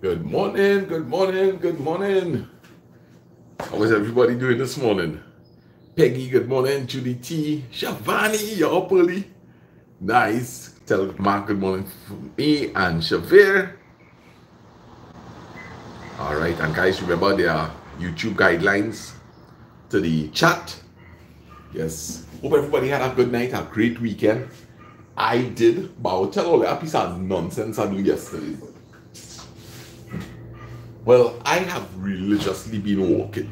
Good morning, good morning, good morning. How is everybody doing this morning? Peggy, good morning. Judy T. Shavani, you're up early. Nice. Tell Mark good morning from me and Shavir. All right, and guys, remember there are YouTube guidelines to the chat. Yes. Hope everybody had a good night, a great weekend. I did, but I'll tell all that piece of nonsense I do yesterday. Well, I have religiously been walking,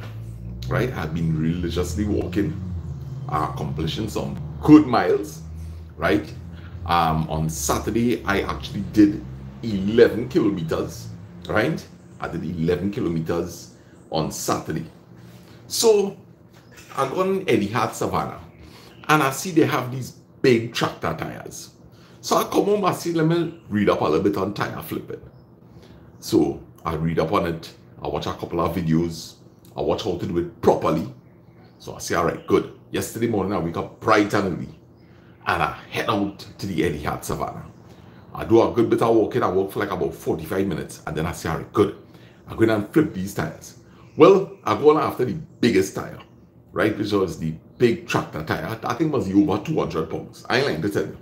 right? I've been religiously walking, uh, accomplishing some good miles, right? Um, on Saturday, I actually did 11 kilometers, right? I did 11 kilometers on Saturday. So I go on Etihad Savannah and I see they have these big tractor tires. So I come home, I see, let me read up a little bit on tire flipping. So I read up on it, I watch a couple of videos, I watch how to do it properly. So I say, all right, good. Yesterday morning I wake up bright and early and I head out to the Etihad Savannah. I do a good bit of walking, I walk for like about 45 minutes and then I say, all right, good. I go in and flip these tires. Well, I go on after the biggest tire, right? Which was the big tractor tire. I think it was over 200 pounds. I ain't like to tell you.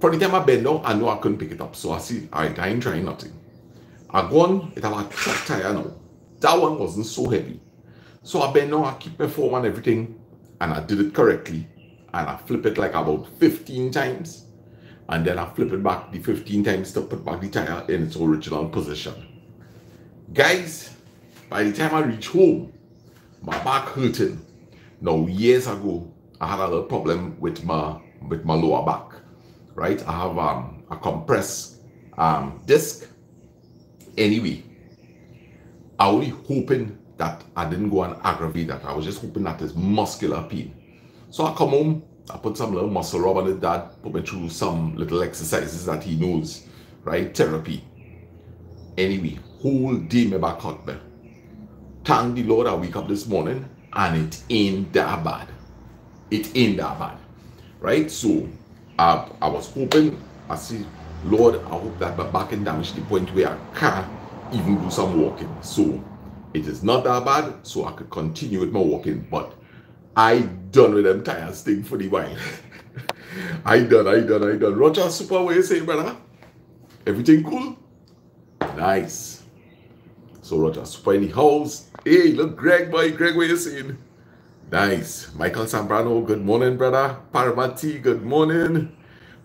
For the time I bend down, I know I couldn't pick it up. So I see, all right, I ain't trying nothing. I go on, it have a track tire now. That one wasn't so heavy. So I bend down, I keep my form and everything, and I did it correctly. And I flip it like about 15 times. And then I flip it back the 15 times to put back the tire in its original position. Guys, by the time I reach home, my back hurting. Now, years ago, I had a little problem with my with my lower back. Right? I have um, a compressed um, disc. Anyway, I only hoping that I didn't go and aggravate that. I was just hoping that it's muscular pain. So I come home, I put some little muscle rub on it, dad put me through some little exercises that he knows, right? Therapy. Anyway, whole day my back hurt me. Thank the Lord I wake up this morning and it ain't that bad. It ain't that bad. Right? So I, I was hoping, I see, Lord, I hope that my back can damage the point where I can't even do some walking. So it is not that bad, so I could continue with my walking. But I done with them tires thing for the while. I done, I done, I done. Roger Super, what you say, brother? Everything cool? Nice. So Roger Super in the house. Hey, look, Greg, boy, Greg, what you saying? Nice. Michael Zambrano, good morning, brother. Parvati, good morning.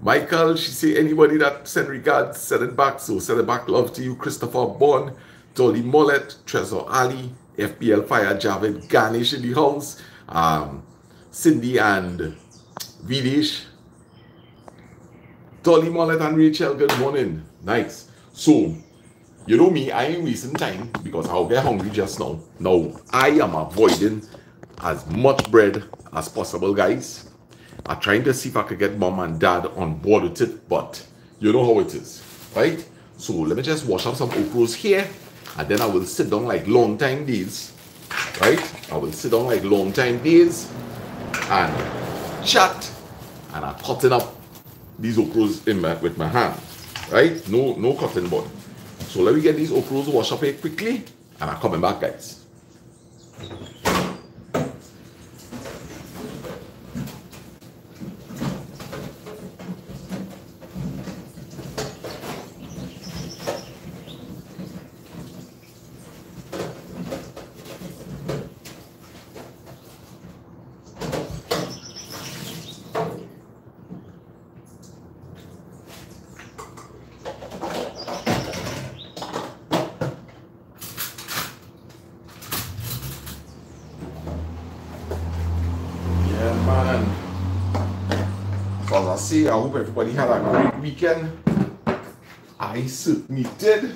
Michael, she say anybody that send regards, send it back. So send it back love to you. Christopher Bond, Dolly Mollet, Trezor Ali, FBL Fire, Javid, Garnish in the house, um, Cindy and Vidish, Dolly Mollet and Rachel, good morning. Nice. So, you know me, I ain't wasting time because I'll get hungry just now. Now, I am avoiding as much bread as possible, guys. I'm trying to see if I could get mom and dad on board with it, but you know how it is, right? So let me just wash up some okros here, and then I will sit down like long time days, right? I will sit down like long time days and chat, and I'm cutting up these okros in my, with my hand, right? No, no cutting board. So let me get these okros washed up here quickly, and I'm coming back, guys. Yeah, man. So as I say, I hope everybody had a great weekend. I certainly did.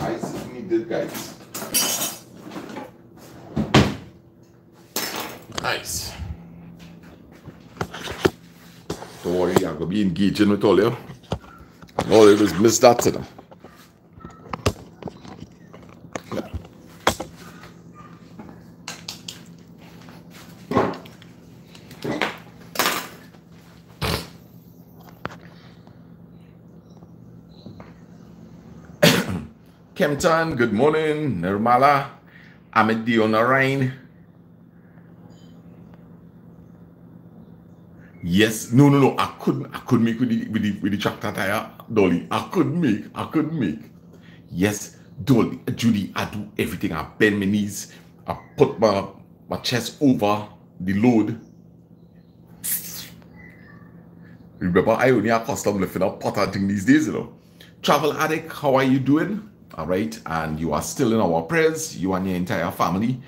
I certainly did, guys. Nice. Don't worry, I'm gonna be engaging with all you. All it was miss that to them. Kempton, good morning. Nirmala, Ahmed Dionarine. Yes, no, no, no. I couldn't. I couldn't make with the with the, with the tractor tire, Dolly. I couldn't make. I couldn't make. Yes, Dolly, Judy. I do everything. I bend my knees. I put my my chest over the load. Remember, I only accustomed lifting up pot thing these days, you know. Travel addict, how are you doing? All right, and you are still in our prayers. You and your entire family.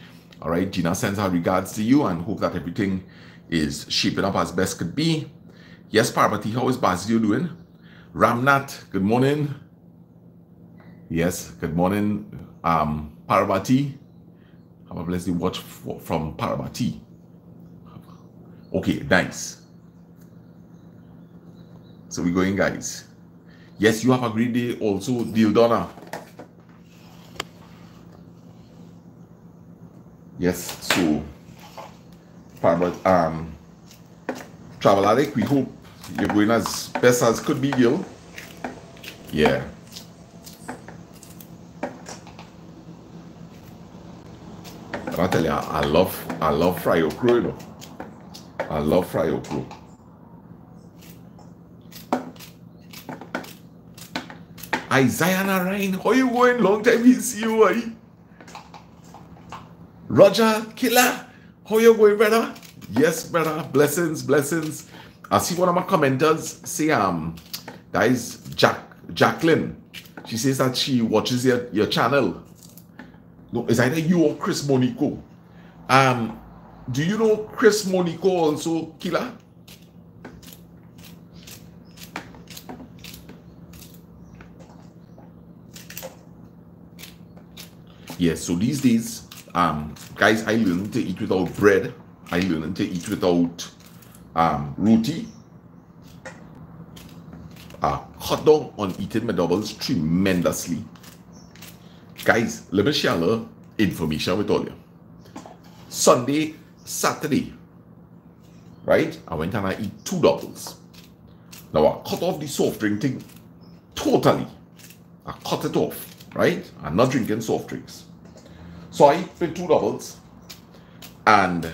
All right, Gina sends her regards to you and hope that everything is shaping up as best could be. Yes, Parvati, how is Basil doing? Ramnat, good morning. Yes, good morning. Um, Parvati. Have a blessed watch from Parvati. Okay, nice. So we're going, guys. Yes, you have a great day also, Dildona. Yes, so Farmer, um, Travel Addict, we hope you're going as best as could be, Gil. Yeah. I tell you, I, love, I love fry okra, you know. I love fry okra. Isaiah Narain, how you going? Long time we see you, eh? Roger Killer, how you going, brother? Yes, brother. Blessings, blessings. I see one of my commenters say, um, that is Jack Jacqueline. She says that she watches your, your channel. No, it's either you or Chris Monico. Um, do you know Chris Monico also, Killer? Yes, so these days, um, guys, I learned to eat without bread. I learned to eat without um, roti. Uh, cut down on eating my doubles tremendously. Guys, let me share information with all you. Sunday, Saturday, right? I went and I eat two doubles. Now I cut off the soft drink thing totally. I cut it off, right? I'm not drinking soft drinks. So I eat two doubles. And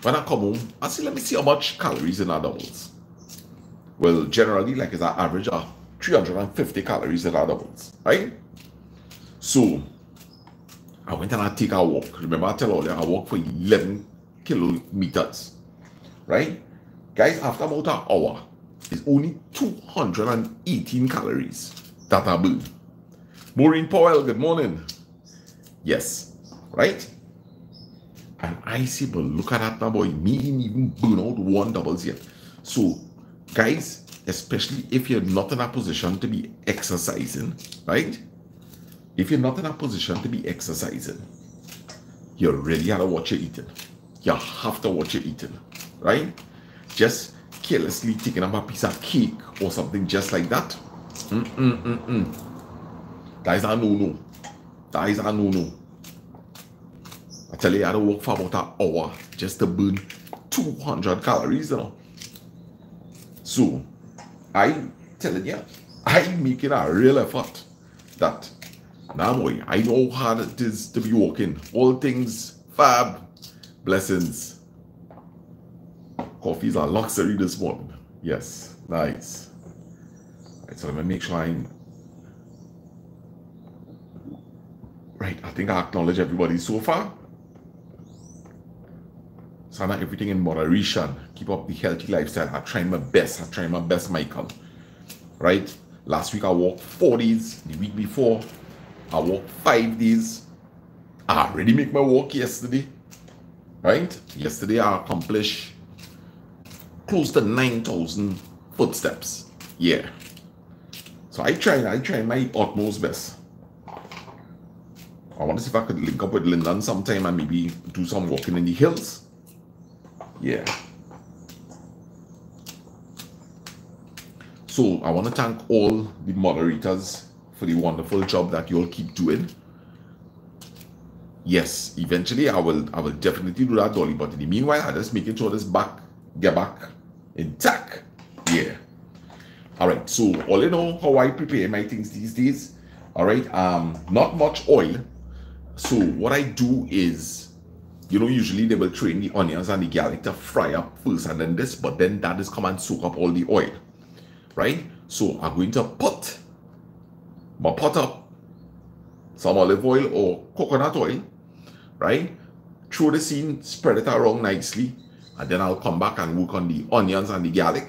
when I come home, I say, let me see how much calories in our doubles. Well, generally, like it's an average of 350 calories in our doubles, right? So I went and I take a walk. Remember, I tell you, I walk for 11 kilometers, right? Guys, after about an hour, it's only 218 calories that I burn. Maureen Powell, good morning. Yes, right? And I say, but look at that now, boy. Me even burn out one doubles yet. So, guys, especially if you're not in a position to be exercising, right? If you're not in a position to be exercising, you really to watch your eating. You have to watch your eating, right? Just carelessly taking up a piece of cake or something just like that. Mm-mm-mm-mm. That is a no-no. That is a no-no. Tell you, I don't work for about an hour just to burn 200 calories, you know. So, I telling you, I'm making a real effort that now, boy, I know how hard it is to be walking. All things fab, blessings. Coffees are luxury this morning. Yes, nice. Right, so let me make sure I'm right. I think I acknowledge everybody so far. Sana everything in moderation. Keep up the healthy lifestyle. I'm trying my best. I'm trying my best, Michael. Right? Last week I walked four days. The week before I walked five days. I already make my walk yesterday. Right? Yesterday I accomplished close to 9,000 footsteps. Yeah. So I try, I try my utmost best. I want to see if I could link up with Lyndon sometime and maybe do some walking in the hills. Yeah. So I want to thank all the moderators for the wonderful job that you all keep doing. Yes, eventually I will I will definitely do that, Dolly. But in the meanwhile, I just making sure this back get back intact. Yeah. All right. So all in all, how I prepare my things these days. All right, um, not much oil. So what I do is, you know, usually they will train the onions and the garlic to fry up first and then this, but then that is come and soak up all the oil, right? So I'm going to put my pot up some olive oil or coconut oil, right? Throw the scene, spread it around nicely, and then I'll come back and work on the onions and the garlic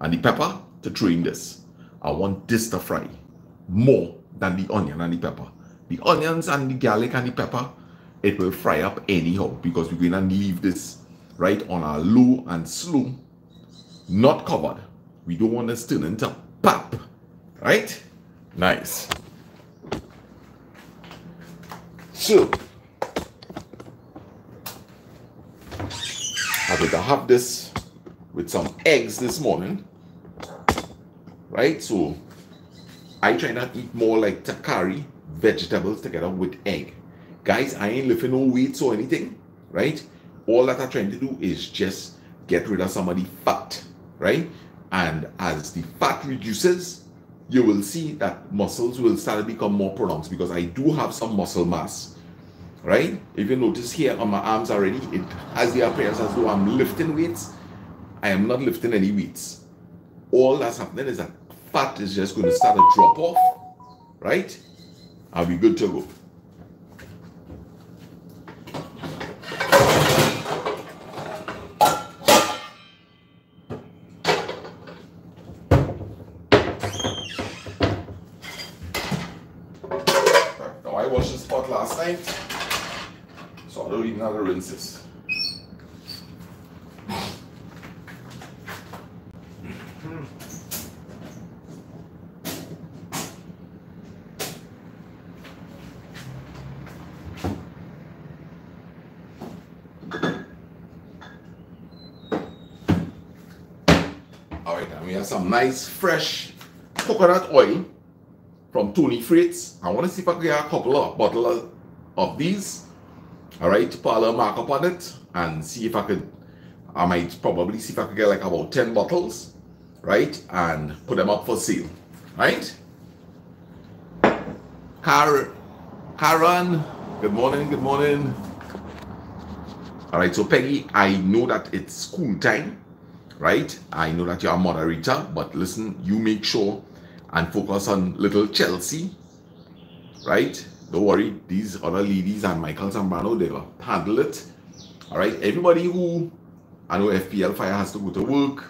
and the pepper to train this. I want this to fry more than the onion and the pepper. The onions and the garlic and the pepper, it will fry up anyhow because we're going to leave this right on a low and slow, not covered. We don't want this turn into pop, right? Nice. So, going to have this with some eggs this morning, right? So, I try not eat more like takari vegetables together with egg. Guys, I ain't lifting no weights or anything, right? All that I'm trying to do is just get rid of some of the fat, right? And as the fat reduces, you will see that muscles will start to become more pronounced because I do have some muscle mass, right? If you notice here on my arms already, it has the appearance as though I'm lifting weights. I am not lifting any weights. All that's happening is that fat is just going to start to drop off, right? I'll be good to go. Now I washed so I don't need another rinses. Hmm. All right, and we have some nice fresh coconut oil from Tony Freights. I want to see if I can get a couple of bottles of these. All right, little markup on it and see if I could. I might probably see if I could get like about 10 bottles, right? And put them up for sale, right? Kar Karen, good morning, good morning. All right, so Peggy, I know that it's school time, right? I know that you're a moderator, but listen, you make sure and focus on little Chelsea, right? Don't worry, these other ladies and Michael Zambrano, they will handle it. All right, everybody who I know FPL Fire has to go to work,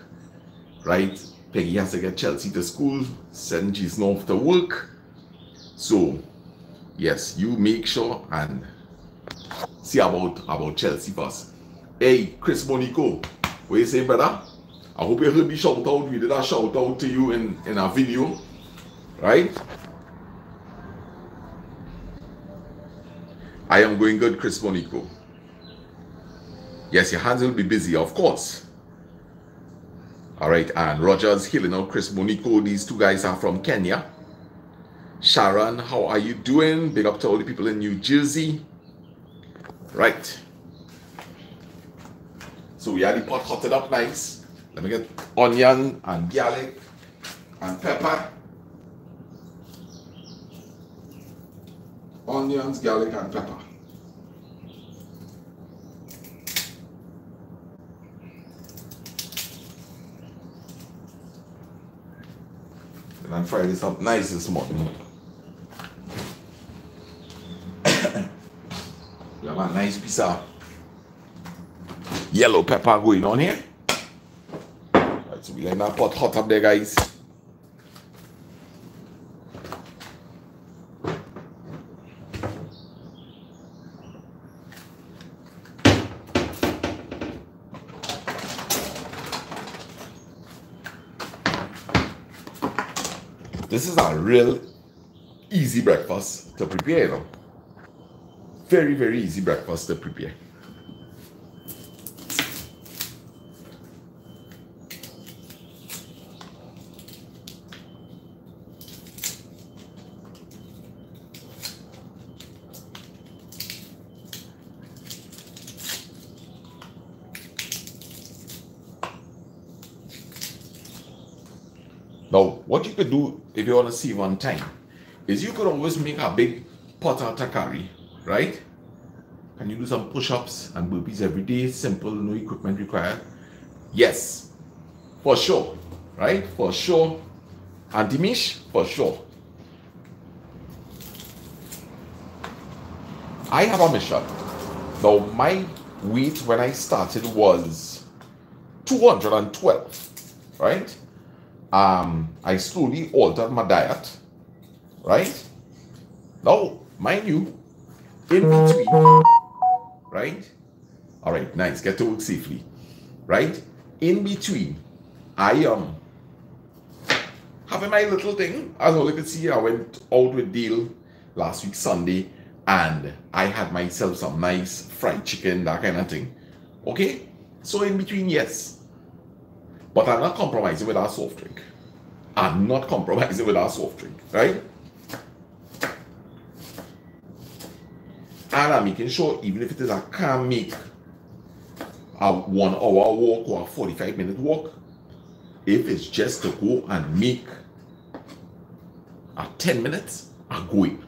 right? Peggy has to get Chelsea to school, send Jason off to work. So, yes, you make sure and see about about Chelsea first. Hey, Chris Monico, what you say, brother? I hope you heard me shout out. We did a shout out to you in, in our video, right? I am going good, Chris Monico. Yes, your hands will be busy, of course. All right, and Rogers hailing out Chris Monico. These two guys are from Kenya. Sharon, how are you doing? Big up to all the people in New Jersey. Right. So we had the pot hotted up nice. Let me get onion and garlic and pepper. Onions, garlic, and pepper. and fry this up nice this morning. we have a nice piece of yellow pepper going on here. Right, so we let that pot hot up there guys. Real easy breakfast to prepare, you know. Very, very easy breakfast to prepare. Now, what you could do if you want to save on time is you could always make a big pot of takari, right? Can you do some push-ups and burpees every day? Simple, no equipment required. Yes, for sure, right? For sure. And Dimish, for sure. I have a mission. Now, my weight when I started was 212, right? Um, I slowly altered my diet, right? Now, mind you, in between, right? All right, nice. Get to work safely, right? In between, I um, having my little thing. As all you can see, I went out with Deal last week Sunday and I had myself some nice fried chicken, that kind of thing. Okay? So in between, yes. But I'm not compromising with our soft drink. I'm not compromising with our soft drink, right? And I'm making sure even if it is I can't make a one hour walk or a 45 minute walk, if it's just to go and make a 10 minutes, I'm going.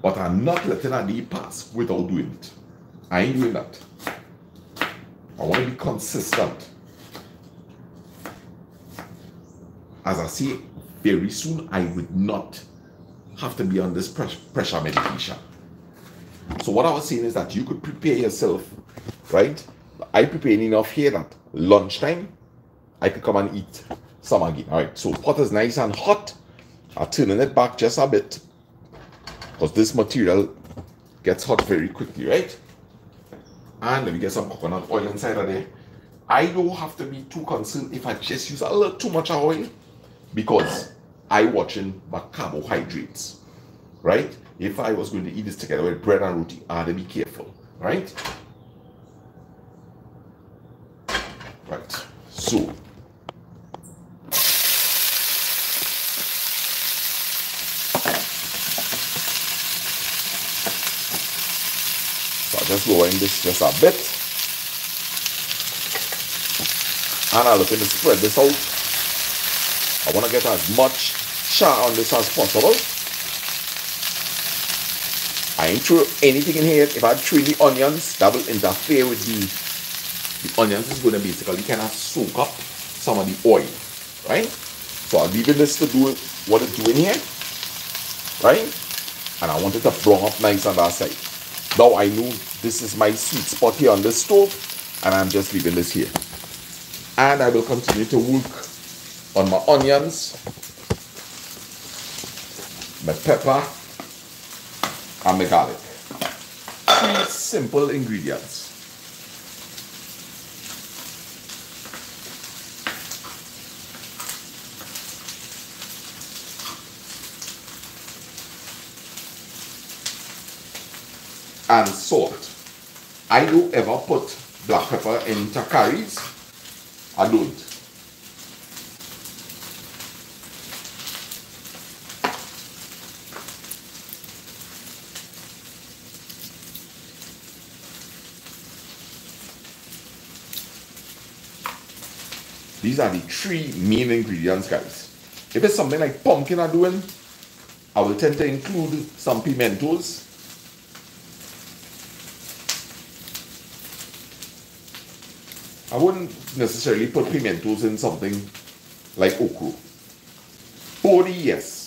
But I'm not letting a day pass without doing it. I ain't doing that. I want to be consistent. As I say, very soon I would not have to be on this pressure medication. So what I was saying is that you could prepare yourself, right? I prepare enough here that lunchtime I could come and eat some again. All right, so pot is nice and hot. I'm turning it back just a bit because this material gets hot very quickly, right? And let me get some coconut oil inside of there. I don't have to be too concerned if I just use a little too much oil because I watching my carbohydrates, right? If I was going to eat this together with bread and roti, I had to be careful, right? Right, so just lowering this just a bit. And I'm looking to spread this out. I want to get as much char on this as possible. I ain't throw anything in here. If I throw the onions, that will interfere with the, the onions is going to basically kind of soak up some of the oil, right? So I'm leaving this to do what it's doing here, right? And I want it to brown up nice on that side. Now I know this is my sweet spot here on the stove and I'm just leaving this here. And I will continue to work on my onions, my pepper, and my garlic. Simple ingredients. and salt. I don't ever put black pepper in curries. I don't. These are the three main ingredients, guys. If it's something like pumpkin I'm doing, I will tend to include some pimentos I wouldn't necessarily put pimentos in something like okra. Body, yes.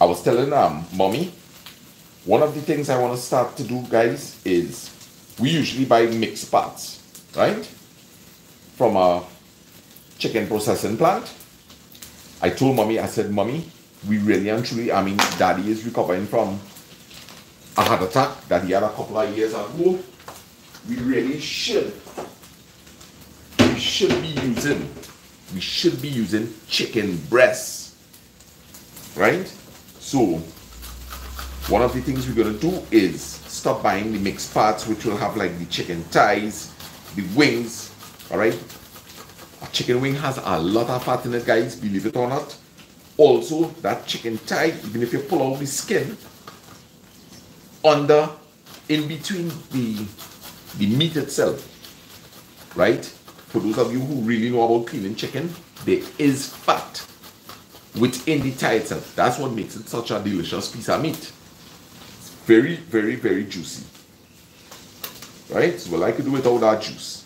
I was telling um mommy, one of the things I want to start to do, guys, is we usually buy mixed parts, right? From a chicken processing plant. I told mommy, I said, mommy, we really and truly, I mean, daddy is recovering from a heart attack that he had a couple of years ago. We really should, we should be using, we should be using chicken breasts, right? So, one of the things we're going to do is stop buying the mixed parts which will have like the chicken thighs the wings all right? A chicken wing has a lot of fat in it guys believe it or not. Also that chicken thigh even if you pull out the skin under in between the the meat itself right? For those of you who really know about cleaning chicken there is fat within the thigh itself that's what makes it such a delicious piece of meat It's very, very, very juicy. Right? So we like to do without that juice.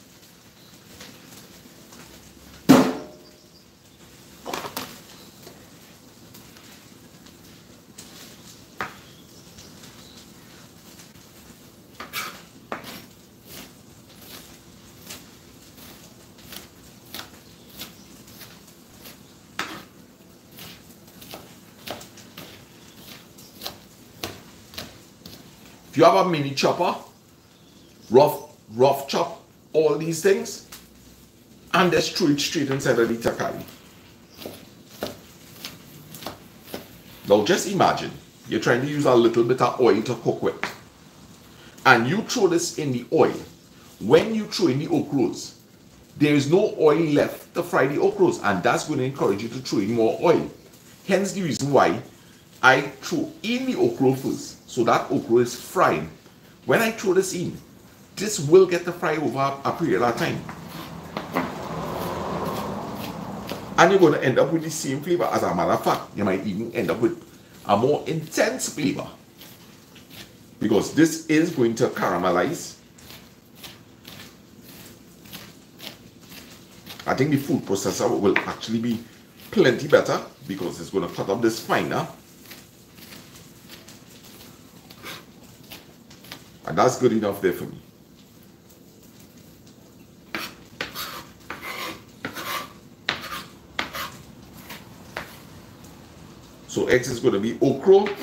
You have a mini chopper, rough, rough chop all these things, and just throw it straight inside of the takari. Now just imagine, you're trying to use a little bit of oil to cook with. And you throw this in the oil. When you throw in the okros, there is no oil left to fry the okros, and that's going to encourage you to throw in more oil. Hence the reason why I throw in the okra first so that okra is fried. When I throw this in, this will get to fry over a period of time. And you're going to end up with the same flavor. As a matter of fact, you might even end up with a more intense flavor. Because this is going to caramelize. I think the food processor will actually be plenty better because it's going to cut up this finer And that's good enough there for me. So X is going to be okra.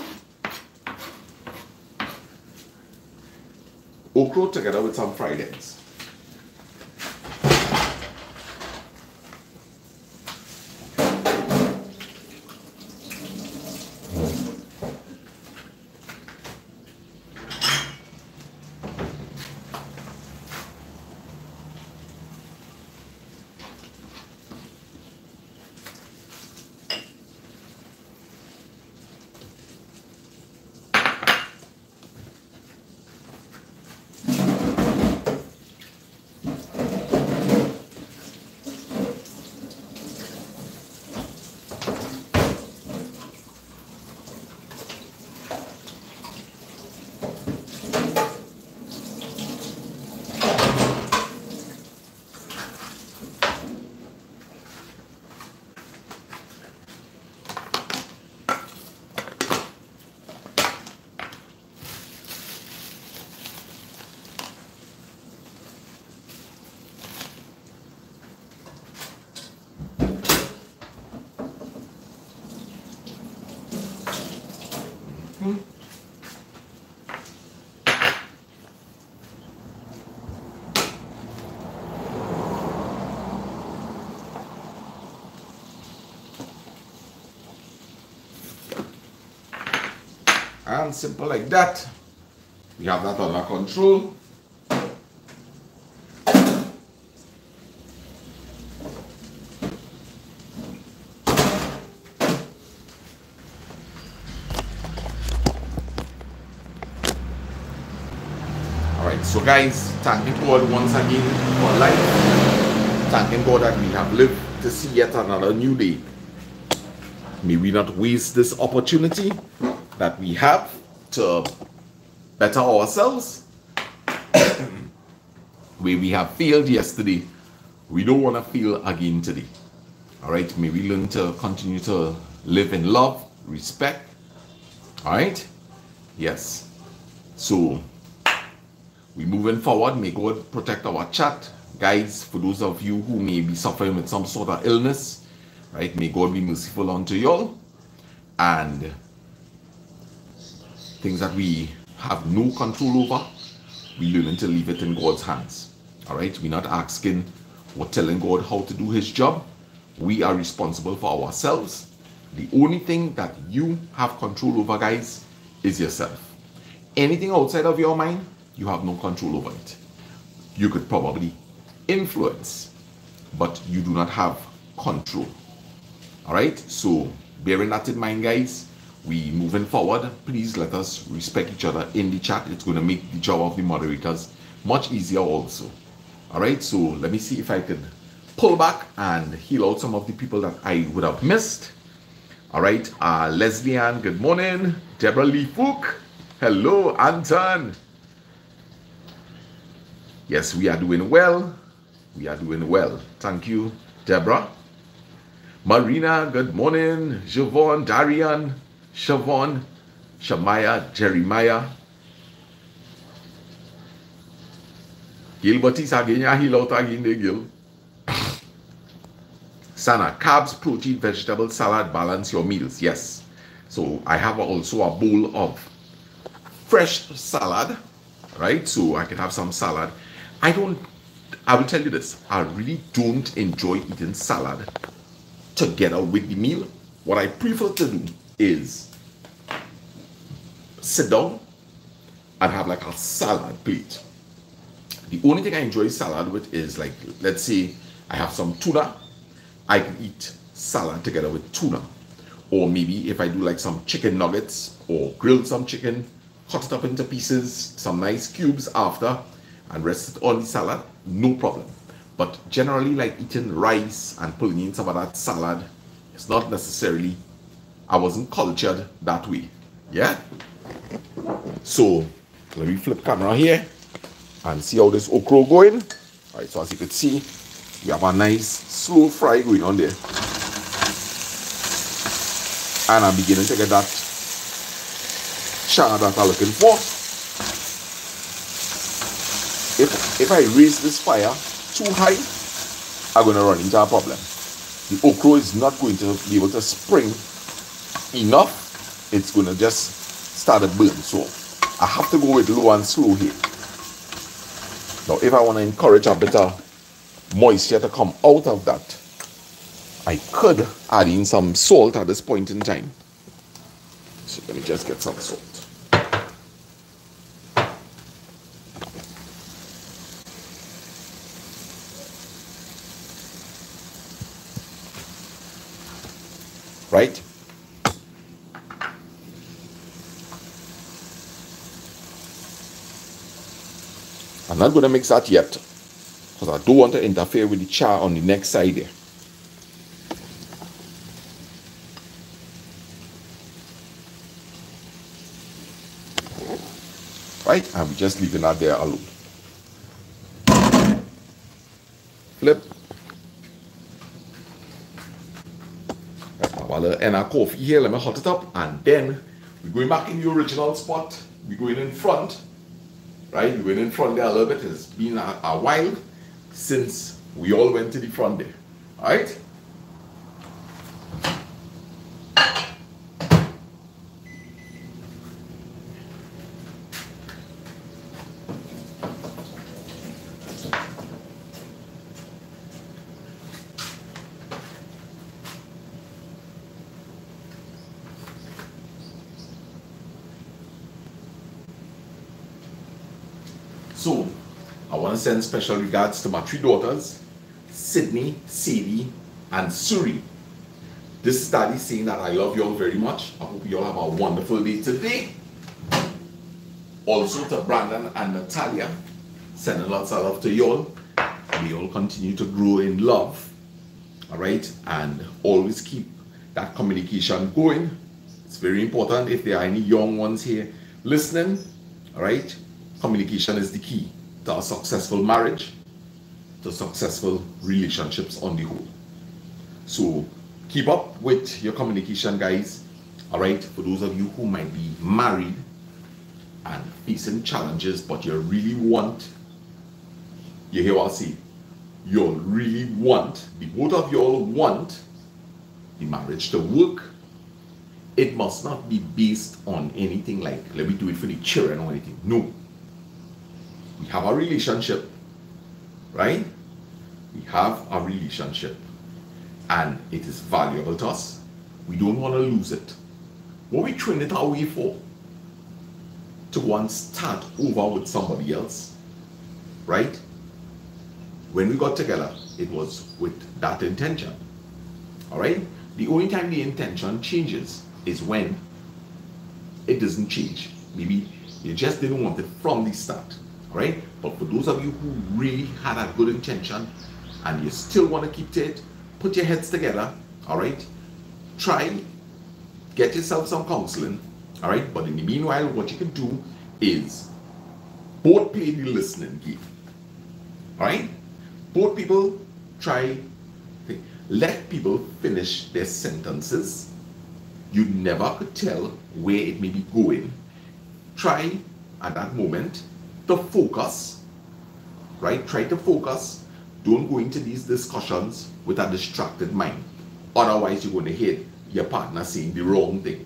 Okra together with some fried eggs. And simple like that. We have that under control. Alright, so guys, thanking God once again for life. Thanking God that we have lived to see yet another new day. May we not waste this opportunity that we have to better ourselves. Where we have failed yesterday, we don't want to fail again today. All right, may we learn to continue to live in love, respect. All right, yes. So we're moving forward. May God protect our chat, guys. For those of you who may be suffering with some sort of illness, right? May God be merciful unto y'all, and things that we have no control over, we learn to leave it in God's hands. All right, we're not asking or telling God how to do His job. We are responsible for ourselves. The only thing that you have control over, guys, is yourself. Anything outside of your mind, you have no control over it. You could probably influence, but you do not have control. All right, so bearing that in mind, guys, we moving forward. Please let us respect each other in the chat. It's going to make the job of the moderators much easier also. All right, so let me see if I could pull back and heal out some of the people that I would have missed. All right, uh, Leslie good morning. Deborah Lee Fook, hello, Anton. Yes, we are doing well. We are doing well. Thank you, Deborah. Marina, good morning. Javon, Darian, Siobhan, Shamaya, Jeremiah. Gilberti Sagenya Hilota Gil. Sana, carbs, protein, vegetable, salad, balance your meals. Yes. So I have also a bowl of fresh salad, right? So I can have some salad. I don't, I will tell you this, I really don't enjoy eating salad together with the meal. What I prefer to do is sit down and have like a salad plate. The only thing I enjoy salad with is like, let's say I have some tuna, I can eat salad together with tuna. Or maybe if I do like some chicken nuggets or grill some chicken, cut it up into pieces, some nice cubes after, and rest it on the salad, no problem. But generally, like eating rice and pulling in some of that salad, it's not necessarily, I wasn't cultured that way. Yeah? So, let me flip camera here and see how this okra going. Alright, so as you can see, we have a nice slow fry going on there. And I'm beginning to get that char that I'm looking for. If, if I raise this fire too high, I'm going to run into a problem. The okra is not going to be able to spring enough. It's going to just start to burn. So I have to go with low and slow here. Now, if I want to encourage a bit of moisture to come out of that, I could add in some salt at this point in time. So let me just get some salt. Right? I'm not going to mix that yet because I don't want to interfere with the char on the next side there. Right, I'm just leaving that there alone. Flip. Right, and our coffee here, let me hot it up and then we're going back in the original spot. We're going in front right? We went in front there a little bit. It's been a, a while since we all went to the front there, all right? Send special regards to my three daughters, Sydney, Sadie, and Suri. This is Daddy saying that I love you all very much. I hope you all have a wonderful day today. Also to Brandon and Natalia, sending lots of love to you all. May all continue to grow in love. All right, and always keep that communication going. It's very important if there are any young ones here listening. All right, communication is the key to a successful marriage, to successful relationships on the whole. So keep up with your communication, guys. All right, for those of you who might be married and facing challenges, but you really want, you hear what I say? You really want, the both of you all want the marriage to work. It must not be based on anything like, let me do it for the children or anything. No we have a relationship, right? We have a relationship and it is valuable to us. We don't want to lose it. What we train it away for? to go and start over with somebody else, right? When we got together, it was with that intention. All right? The only time the intention changes is when it doesn't change. Maybe you just didn't want it from the start. Right? But for those of you who really had a good intention and you still want to keep to it, put your heads together. All right? Try, get yourself some counseling. All right? But in the meanwhile, what you can do is both play the listening game. All right? Both people try, let people finish their sentences. You never could tell where it may be going. Try at that moment to focus, right? Try to focus. Don't go into these discussions with a distracted mind. Otherwise, you're going to hear your partner saying the wrong thing.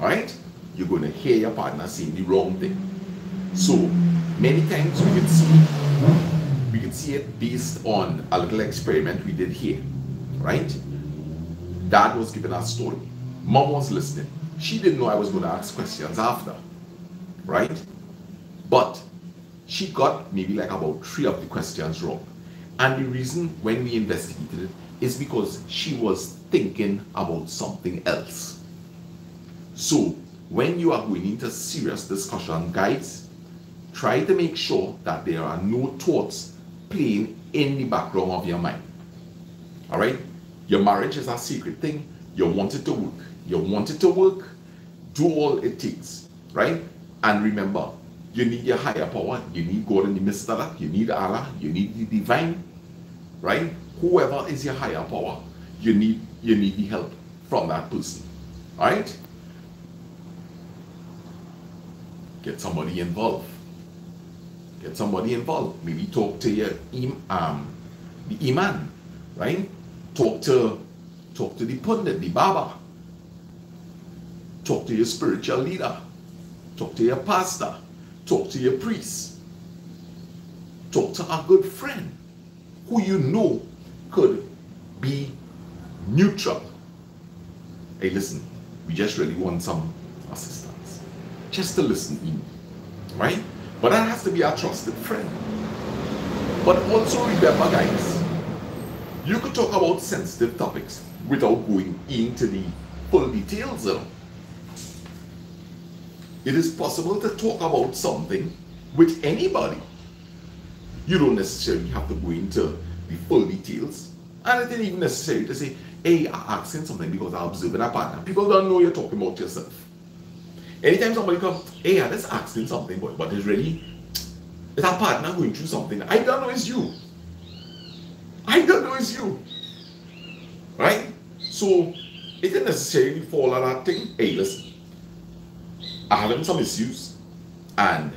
All right? You're going to hear your partner saying the wrong thing. So, many times we can see we can see it based on a little experiment we did here, right? Dad was giving us story. Mom was listening. She didn't know I was going to ask questions after, right? But she got maybe like about three of the questions wrong. And the reason when we investigated it is because she was thinking about something else. So when you are going into serious discussion, guys, try to make sure that there are no thoughts playing in the background of your mind. All right? Your marriage is a secret thing. You want it to work. You want it to work. Do all it takes. Right? And remember, you need your higher power. You need God in the midst of that. You need Allah. You need the divine. Right? Whoever is your higher power, you need you need the help from that person. right? Get somebody involved. Get somebody involved. Maybe talk to your um, the imam, right? Talk to talk to the pundit, the baba. Talk to your spiritual leader. Talk to your pastor. Talk to your priest. Talk to a good friend who you know could be neutral. Hey, listen, we just really want some assistance. Just to listen in, right? But that has to be a trusted friend. But also remember, guys, you could talk about sensitive topics without going into the full details. Though. It is possible to talk about something with anybody. You don't necessarily have to go into the full details. And it isn't even necessary to say, hey, I'm asking something because I'm observing a partner. People don't know you're talking about yourself. Anytime somebody comes, hey, I'm just asking something, but, but it's really, it's a partner going through something. I don't know it's you. I don't know it's you. Right? So, it didn't necessarily fall on that thing. Hey, listen, having some issues, and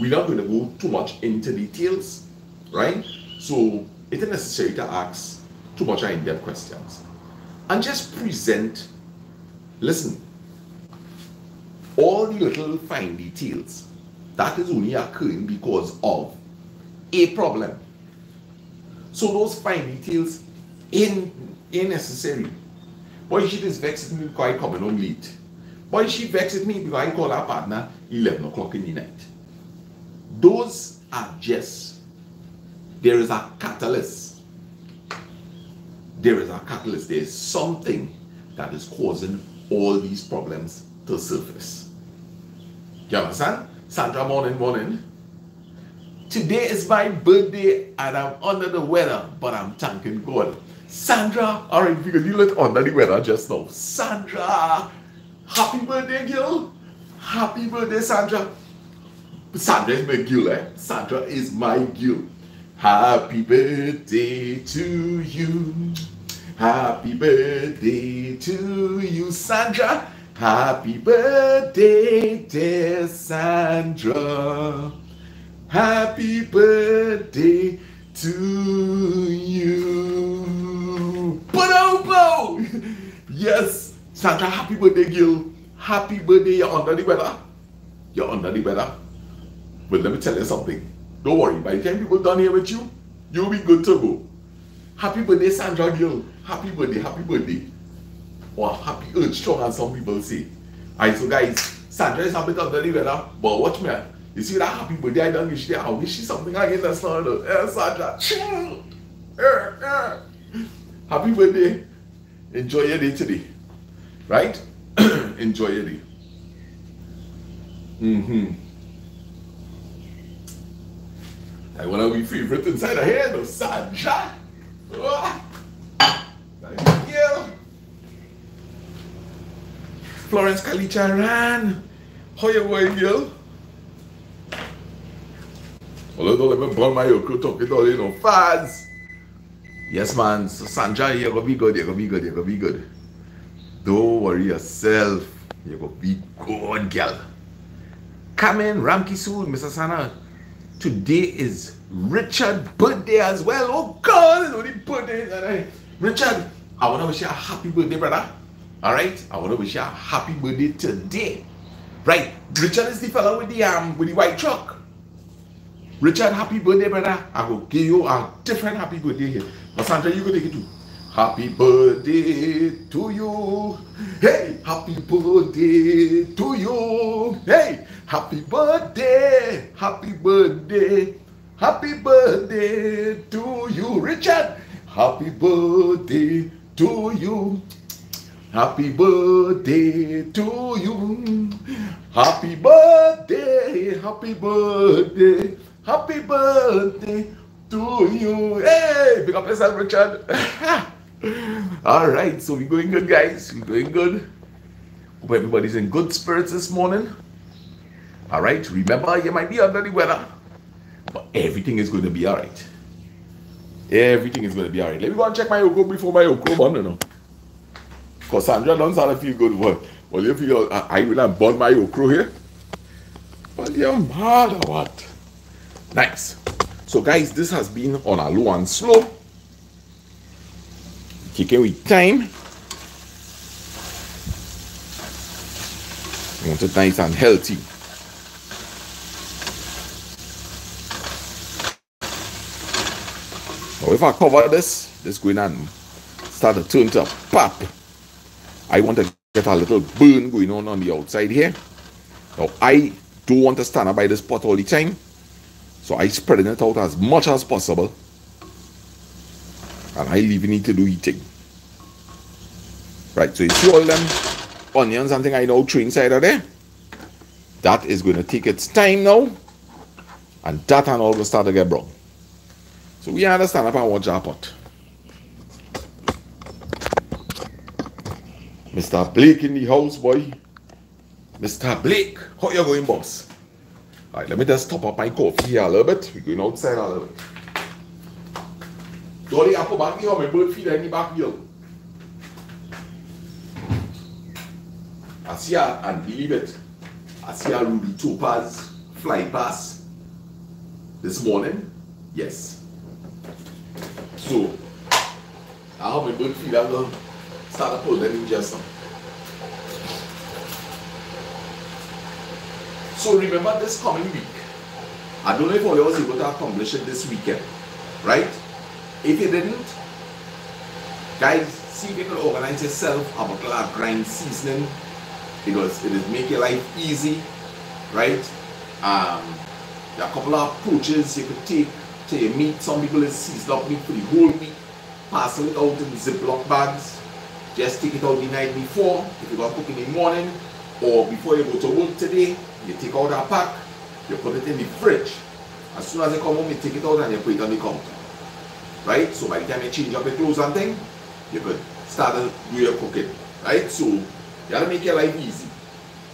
we're not going to go too much into details, right? So, it isn't necessary to ask too much in-depth questions. And just present, listen, all the little fine details, that is only occurring because of a problem. So those fine details ain't, ain't necessary. Boy, she just vexed me because I coming late. Boy, she vexed me because I call her partner 11 o'clock in the night. Those are just, there is a catalyst. There is a catalyst. There is something that is causing all these problems to surface. You understand? Sandra, morning, morning. Today is my birthday and I'm under the weather, but I'm thanking God. Sandra, all right, because you look under the weather just now. Sandra, happy birthday, girl. Happy birthday, Sandra. Sandra is my girl, eh? Sandra is my girl. Happy birthday to you. Happy birthday to you, Sandra. Happy birthday, dear Sandra. Happy birthday to you. Bonobo! Yes, Sandra, happy birthday, girl. Happy birthday, you're under the weather. You're under the weather. But let me tell you something. Don't worry, by the time people done here with you, you'll be good to go. Happy birthday, Sandra, girl. Happy birthday, happy birthday or happy earth strong as some people say. Alright, so guys, Sandra is a bit under the weather, but watch me. You see that happy birthday I done wish you, I wish you something again that's not the yeah, Sandra. Yeah, yeah. Happy birthday. Enjoy your day today. Right? Enjoy it. Mm-hmm. I wanna be favorite inside the head of. Oh. Thank you. Florence Kalicha ran. How you going, girl? Although don't me burn my okra talking all you know fast. Yes, man. So Sandra, you're gonna be good, you're gonna be good, you're gonna be good. Don't worry yourself. You're gonna be good, girl. Come in, Ramki soon, Mr. Sana. Today is Richard birthday as well. Oh God, it's only birthday. Richard, I wanna wish you a happy birthday, brother. Alright? I wanna wish you a happy birthday today. Right, Richard is the fellow with the um with the white truck. Richard, happy birthday, brother. I will give you a different happy birthday here. But Sandra, you go take it too. Happy birthday to you. Hey, happy birthday to you. Hey, happy birthday. Happy birthday. Happy birthday to you, Richard. Happy birthday to you. Happy birthday to you. Happy birthday, happy birthday, happy birthday to you. Hey, big up Richard. All right, so we're going good, guys. We're going good. Hope everybody's in good spirits this morning. All right, remember, you might be under the weather, but everything is going to be all right. Everything is going to be all right. Let me go and check my Oko before my Oko bomb, you know. Because Sandra don't sound feel good. Well, well you feel I, I will not burn my okra here. Well, you're mad or what? Nice. So guys, this has been on a low and slow. Kicking with time. We want it nice and healthy. Now if I cover this, this going on start to turn to a pop. I want to get a little burn going on on the outside here. Now, I don't want to stand up by this pot all the time. So I spreading it out as much as possible. And I leaving it to do eating. Right, so you see all them onions and thing I know three inside of there. That is going to take its time now. And that and all will start to get brown. So we understand up and watch our pot. Mr. Blake in the house, boy. Mr. Blake, how you going, boss? Alright, let me just top up my coffee here a little bit. We're going outside a little bit. Dolly, I put back here my bird feeder in the back here. Her and believe it. Her Ruby Topaz fly past this morning. Yes. So, I have my bird feeder start to pull them just now. So remember this coming week. I don't know if of was able to accomplish it this weekend, right? If you didn't, guys, see if you can organize yourself a bottle of grind seasoning because it is make your life easy, right? Um, there are a couple of approaches you could take to your meat. Some people is season up meat for the whole week, parcel it out in Ziploc bags, just take it out the night before, if you're going to cook in the morning, or before you go to work today, you take out that pack, you put it in the fridge. As soon as you come home, you take it out and you put it on the counter. Right? So by the time you change up your clothes and thing, you could start to do your cooking. Right? So you gotta make your life easy.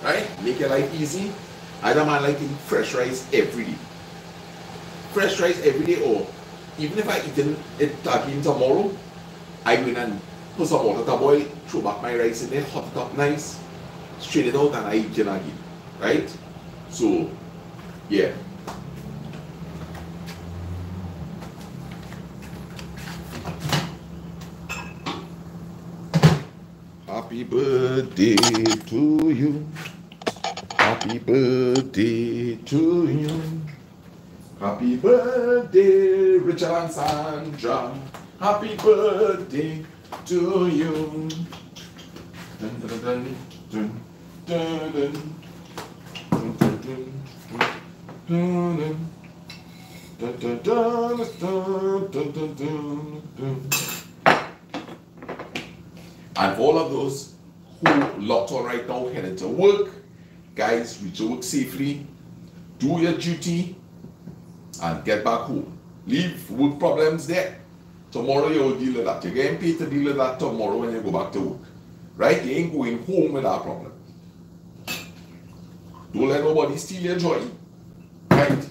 Right? Make your life easy. Man like to eat fresh rice every day. Fresh rice every day or even if I eat it again tomorrow, I go in and put some water to boil, throw back my rice in there, hot it up nice, strain it out and I eat it again. Right? So, yeah. Happy birthday to you. Happy birthday to you. Happy birthday, Richard and Sandra. Happy birthday to you. Dun, dun, dun, dun, dun, dun. And all of those who locked on right now headed to work, guys, reach your work safely, do your duty, and get back home. Leave work problems there. Tomorrow you'll deal with that. You're getting paid to deal with that tomorrow when you go back to work. Right? You ain't going home with that problem. Don't let nobody steal your joy. Right?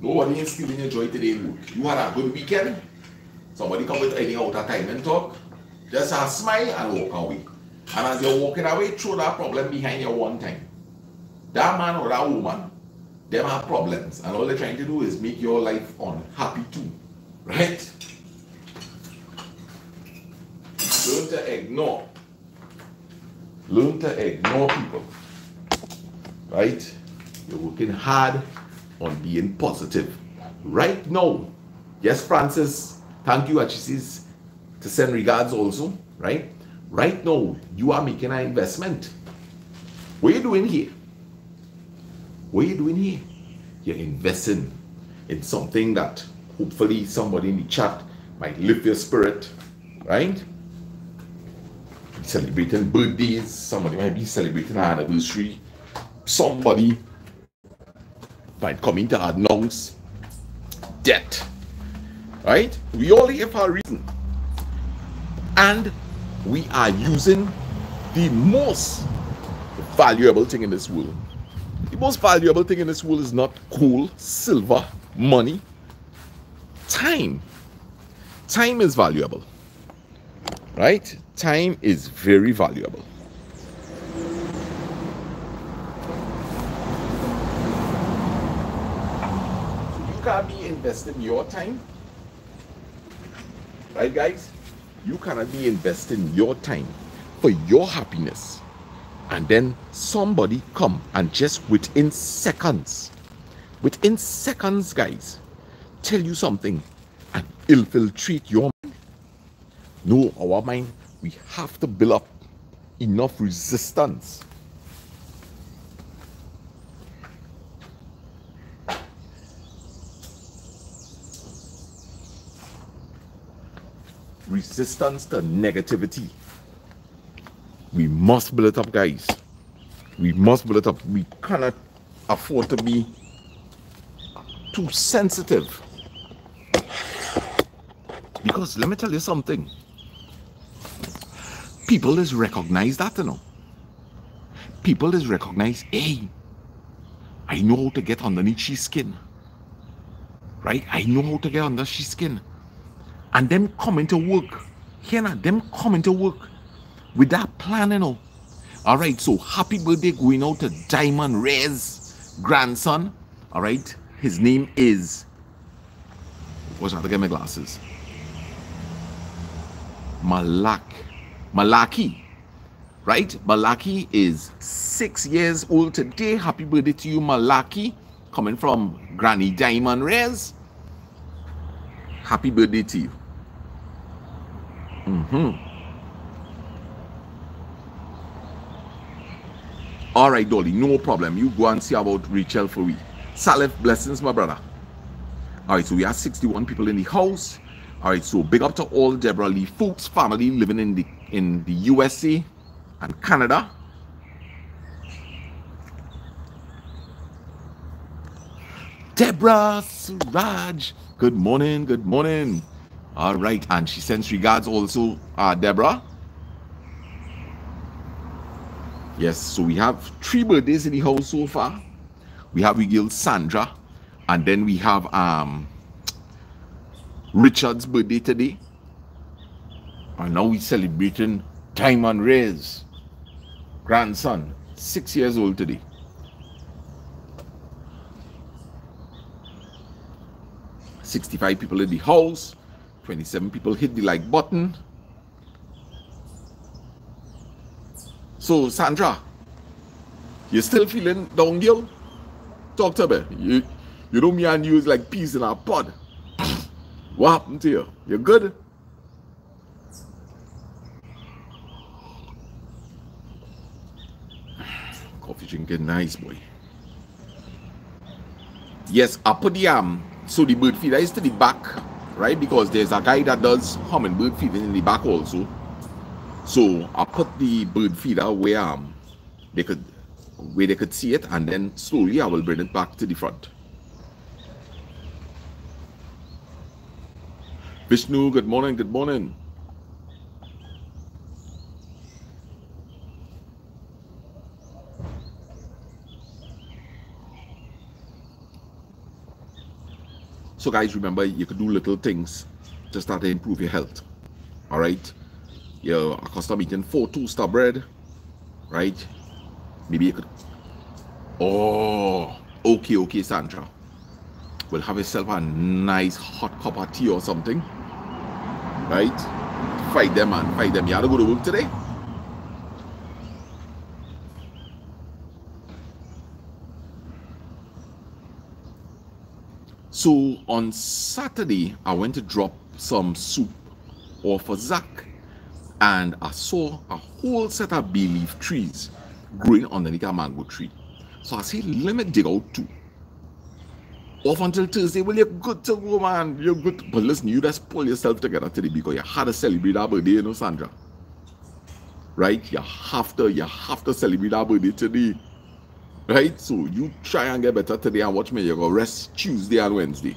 Nobody is stealing your joy today in work. You had a good weekend. Somebody come with any out of time and talk. Just a smile and walk away. And as you're walking away, throw that problem behind you one time. That man or that woman, them have problems. And all they're trying to do is make your life unhappy too. Right? Learn to ignore. Learn to ignore people. Right? You're working hard on being positive. Right now. Yes, Francis. Thank you, says to send regards also. Right? Right now, you are making an investment. What are you doing here? What are you doing here? You're investing in something that hopefully somebody in the chat might lift your spirit, right? celebrating birthdays, somebody might be celebrating an anniversary, somebody might come in to announce debt, Right? We all here for a reason. And we are using the most valuable thing in this world. The most valuable thing in this world is not coal, silver, money, time. Time is valuable. Right? Time is very valuable. You can't be investing your time. Right, guys? You cannot be investing your time for your happiness. And then somebody come and just within seconds, within seconds, guys, tell you something and infiltrate your mind. No, our mind we have to build up enough resistance resistance to negativity we must build it up guys we must build it up we cannot afford to be too sensitive because let me tell you something people is recognize that, you know. People is recognize, hey, I know how to get underneath she skin. Right? I know how to get under she skin. And them coming to work. Here now, them coming to work with that plan, you know. All right, so happy birthday going out to Diamond Rez grandson. All right, his name is. Watch out to get my glasses. Malak. Malaki, right? Malaki is six years old today. Happy birthday to you, Malaki. Coming from Granny Diamond Rez. Happy birthday to you. Mm-hmm. All right, Dolly, no problem. You go and see about Rachel for we. Salif blessings, my brother. All right, so we have 61 people in the house. All right, so big up to all Deborah Lee Fuchs family living in the in the USA and Canada. Deborah Suraj, good morning, good morning. All right, and she sends regards also, uh, Deborah. Yes, so we have three birthdays in the house so far. We have Regal Sandra, and then we have um Richard's birthday today. And now we're celebrating Diamond Rez, grandson, six years old today. Sixty-five people in the house, twenty-seven people hit the like button. So Sandra, you still feeling down, girl? Talk to me. You, you know me and you is like peas in a pod. what happened to you? You good? Coffee drinking nice, boy. Yes, I put the arm. so the bird feeder is to the back, right? Because there's a guy that does hummingbird feeding in the back also. So I put the bird feeder where um they could where they could see it and then slowly I will bring it back to the front. Vishnu, good morning, good morning. So guys, remember you can do little things to start to improve your health. All right. You're accustomed eating four toaster bread, right? Maybe you could. Oh, okay, okay, Sandra. We'll have yourself a nice hot cup of tea or something, right? Fight them, man. Fight them. You have to go to work today. So on Saturday, I went to drop some soup off for Zach, and I saw a whole set of bay leaf trees growing underneath a mango tree. So I said, let me dig out too. Off until Thursday, well, you're good to go, man. You're good. But listen, you just pull yourself together today because you had to celebrate that birthday, you know, Sandra. Right? You have to, you have to celebrate that birthday today. Right? So you try and get better today and watch me. You go rest Tuesday and Wednesday.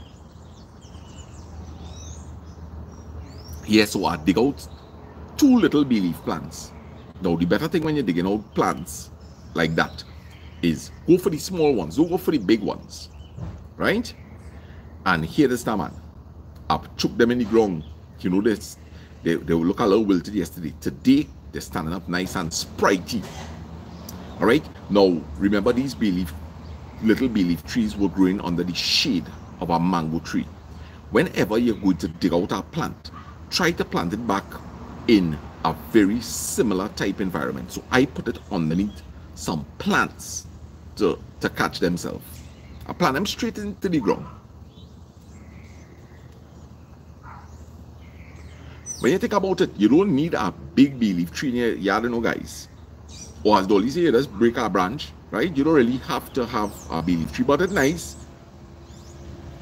Yeah, so I dig out two little bay leaf plants. Now, the better thing when you're digging out plants like that is go for the small ones, don't go for the big ones. Right? And here this time, man. I've chucked them in the ground. You know this. They, they look a little wilted yesterday. Today, they're standing up nice and sprightly. All right. Now, remember these little bay leaf trees were growing under the shade of a mango tree. Whenever you're going to dig out a plant, try to plant it back in a very similar type environment. So I put it underneath some plants to, to catch themselves. I plant them straight into the ground. When you think about it, you don't need a big leaf tree in your yard, you know, guys or as Dolly say, let's break our branch, right? You don't really have to have a leaf tree, but it's nice.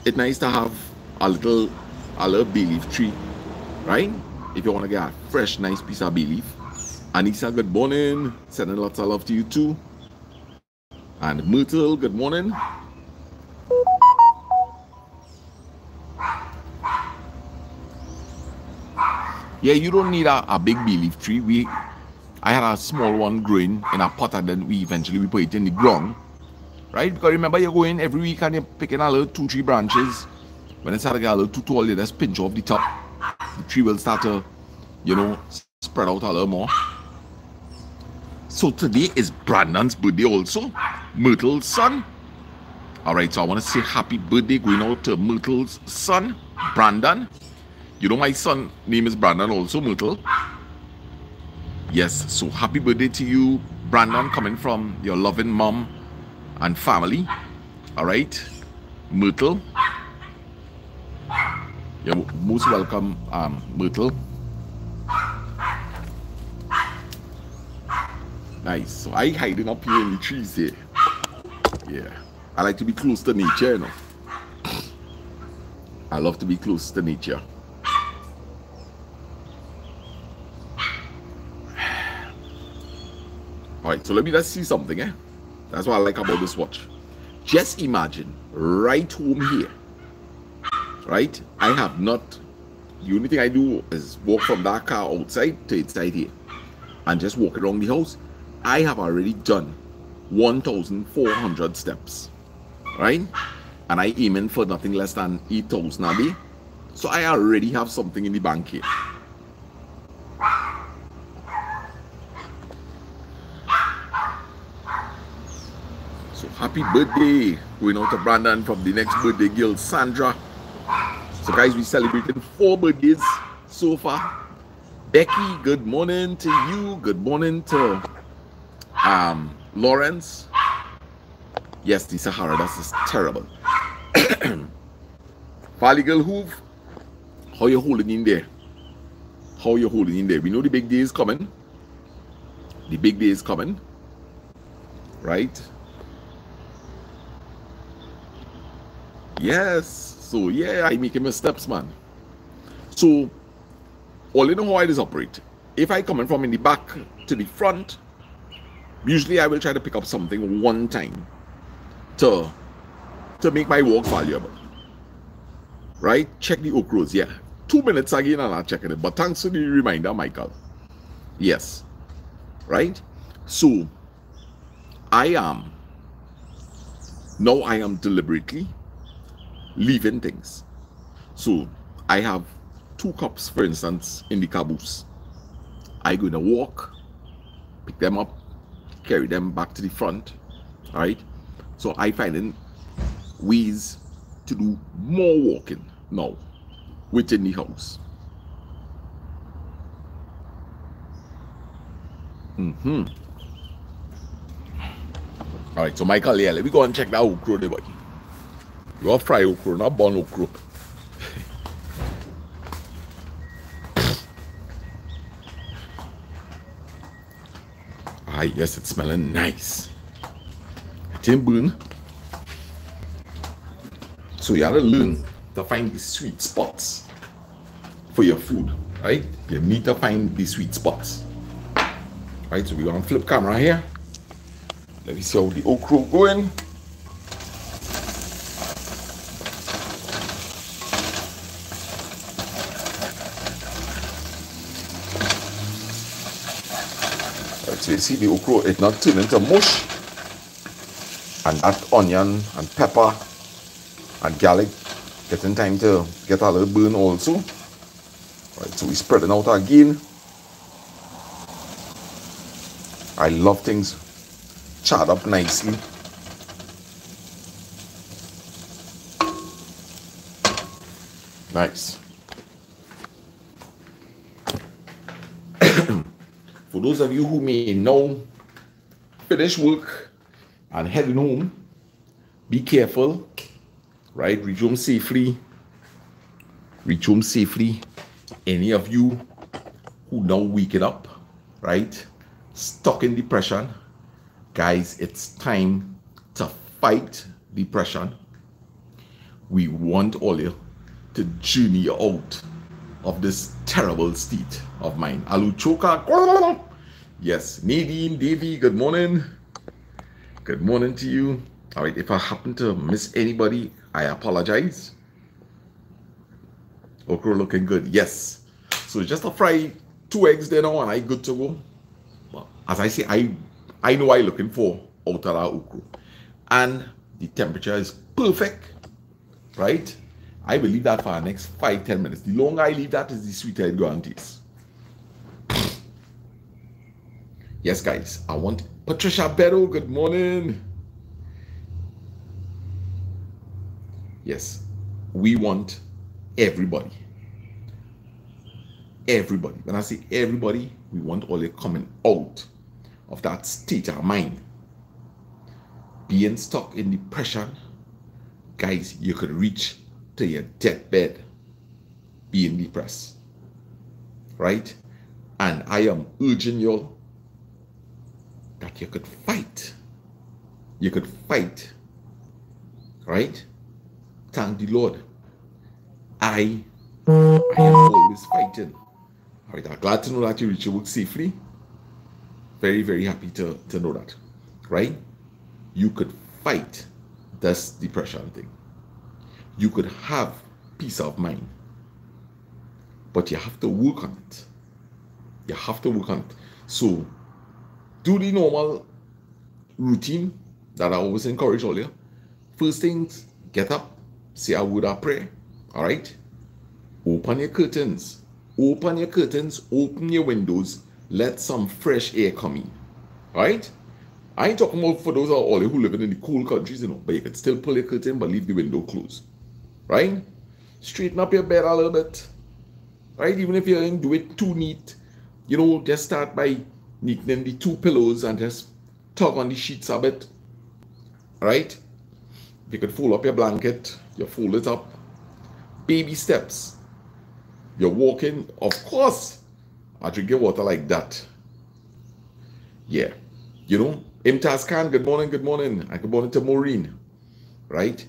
It's nice to have a little a little leaf tree, right? If you want to get a fresh, nice piece of leaf. Anissa, good morning. Sending lots of love to you too. And Myrtle, good morning. Yeah, you don't need a, a big leaf tree. We I had a small one growing in a pot and then we eventually we put it in the ground. Right? Because remember you're going every week and you're picking a little two, three branches. When it starts to get a little too tall, you just pinch off the top. The tree will start to, you know, spread out a little more. So today is Brandon's birthday also. Myrtle's son. Alright, so I want to say happy birthday going out to Myrtle's son, Brandon. You know my son name is Brandon also, Myrtle. Yes, so happy birthday to you, Brandon, coming from your loving mom and family. All right, Myrtle. You're most welcome, um, Myrtle. Nice. So I hiding up here in the trees here. Yeah. I like to be close to nature, you know. I love to be close to nature. All right, so let me just see something, eh? That's what I like about this watch. Just imagine, right home here, right? I have not, the only thing I do is walk from that car outside to inside here and just walk around the house. I have already done 1,400 steps, right? And I aim in for nothing less than 8,000 a day. So I already have something in the bank here. Happy birthday going out to Brandon from the next birthday girl, Sandra. So, guys, we celebrated four birthdays so far. Becky, good morning to you. Good morning to um, Lawrence. Yes, the Sahara, that's just terrible. Valley Girl Hoove, how you holding in there? How you holding in there? We know the big day is coming. The big day is coming. Right? Yes. So yeah, I making my steps, man. So all you know how I just operate. If I coming from in the back to the front, usually I will try to pick up something one time to to make my walk valuable. Right? Check the okras, yeah. Two minutes again and I'm checking it. But thanks for the reminder, Michael. Yes. Right? So I am now I am deliberately leaving things. So I have two cups, for instance, in the caboose. I am gonna walk, pick them up, carry them back to the front. Alright? So I finding ways to do more walking now within the house. Mm-hmm. All right, so Michael, yeah, let me go and check that okra there, boy. You are fry okra, not burn okra. ah, yes, it's smelling nice. Burn. So you gotta learn to find the sweet spots for your food, right? You need to find the sweet spots. Right, so we're gonna flip camera here. Let me see how the okra going. Right, so you see the okra, it not turn into mush. And that onion and pepper and garlic getting time to get a little burn also. Right, so we spread it out again. I love things charred up nicely. Nice. For those of you who may know, finish work and heading home, be careful, right? Reach home safely. Reach home safely. Any of you who now waking up, right? Stuck in depression, Guys, it's time to fight depression. We want all you to journey out of this terrible state of mind. Aluchoka. Yes, Nadine, Davy, good morning. Good morning to you. All right, if I happen to miss anybody, I apologize. Okra looking good. Yes. So just a fry two eggs there now and I good to go. Well, as I say, I I know I'm looking for out of okra. And the temperature is perfect, right? I will leave that for the next five, ten minutes. The longer I leave that is the sweeter it guarantees. Yes, guys, I want Patricia Beto, good morning. Yes, we want everybody. Everybody. When I say everybody, we want all the coming out of that state of mind. Being stuck in depression, guys, you could reach to your deathbed being depressed. Right? And I am urging you that you could fight. You could fight. Right? Thank the Lord. I, I am always fighting. All right, I'm glad to know that you reach your work safely very, very happy to, to know that, right? You could fight this depression thing. You could have peace of mind, but you have to work on it. You have to work on it. So, do the normal routine that I always encourage all you. First things, get up, say a word of prayer. All right? Open your curtains. Open your curtains, open your windows, let some fresh air come in. Right? I ain't talking about for those all who living in the cool countries, you know, but you can still pull your curtain but leave the window closed. Right? Straighten up your bed a little bit. Right? Even if you don't do it too neat, you know, just start by neatening the two pillows and just tug on the sheets a bit. Right? You could fold up your blanket, you fold it up. Baby steps. You're walking, of course, I drinking water like that. Yeah. You know, Imtaz Khan, good morning, good morning. And good morning to Maureen. Right?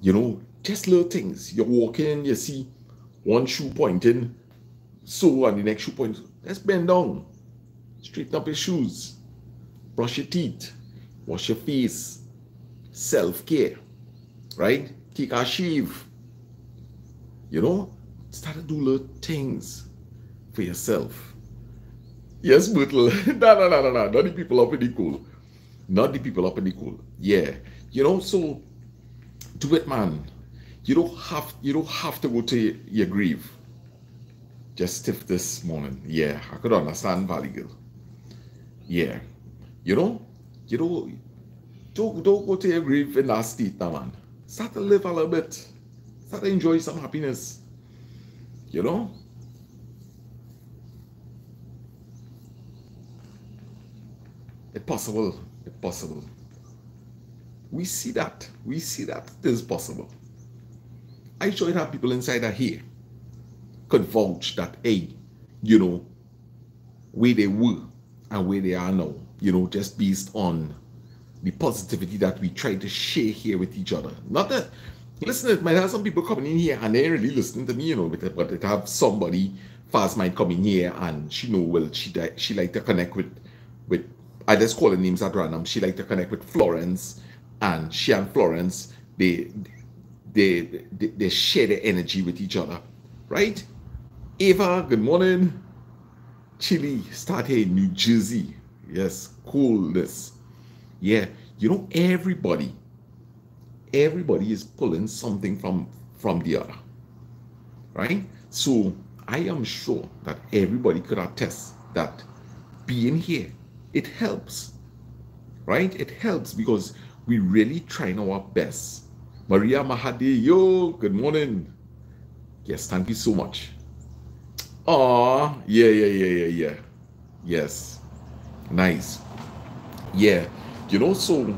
You know, just little things. You're walking, you see one shoe pointing, so and the next shoe points. Let's bend down, straighten up your shoes, brush your teeth, wash your face, self care, right? Take a shave. You know, start to do little things for yourself. Yes, Bootle. no, no, no, no, no. Not the people up in the cool. Not the people up in the cool. Yeah. You know, so do it, man. You don't have you don't have to go to your grave. Just stiff this morning. Yeah, I could understand Valley Girl. Yeah. You know, you know, don't don't go to your grave in that state now, man. Start to live a little bit. Start to enjoy some happiness. You know? It's possible. It's possible. We see that. We see that it is possible. I sure have people inside that here could vouch that, hey, you know, where they were and where they are now, you know, just based on the positivity that we try to share here with each other. Not that, listen, it might have some people coming in here and they really listening to me, you know, but, but it have somebody fast might come in here and she know, well, she she like to connect with, with I just call the names at random. She like to connect with Florence and she and Florence, they, they, they, they share the energy with each other, right? Eva, good morning. Chile, start here in New Jersey. Yes, coolness. Yeah, you know, everybody, everybody is pulling something from from the other, right? So I am sure that everybody could attest that being here, it helps, right? It helps because we really trying our best. Maria Mahadi, yo, good morning. Yes, thank you so much. Oh, yeah, yeah, yeah, yeah, yeah. Yes. Nice. Yeah. You know, so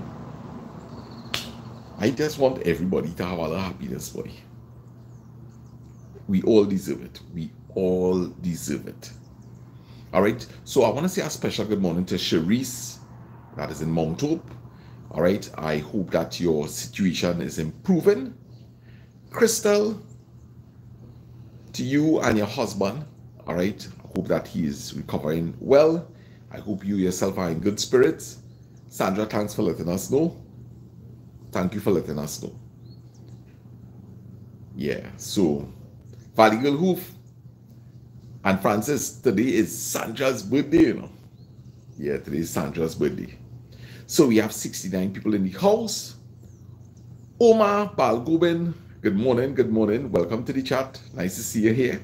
I just want everybody to have a lot of happiness, boy. We all deserve it. We all deserve it. All right. So I want to say a special good morning to Cherise, that is in Mount Hope. All right. I hope that your situation is improving. Crystal, to you and your husband. All right. I hope that he is recovering well. I hope you yourself are in good spirits. Sandra, thanks for letting us know. Thank you for letting us know. Yeah. So, Valley Girl Hoof and Francis, today is Sandra's birthday, you know. Yeah, today is Sandra's birthday. So we have 69 people in the house. Omar Balgobin, good morning, good morning. Welcome to the chat. Nice to see you here.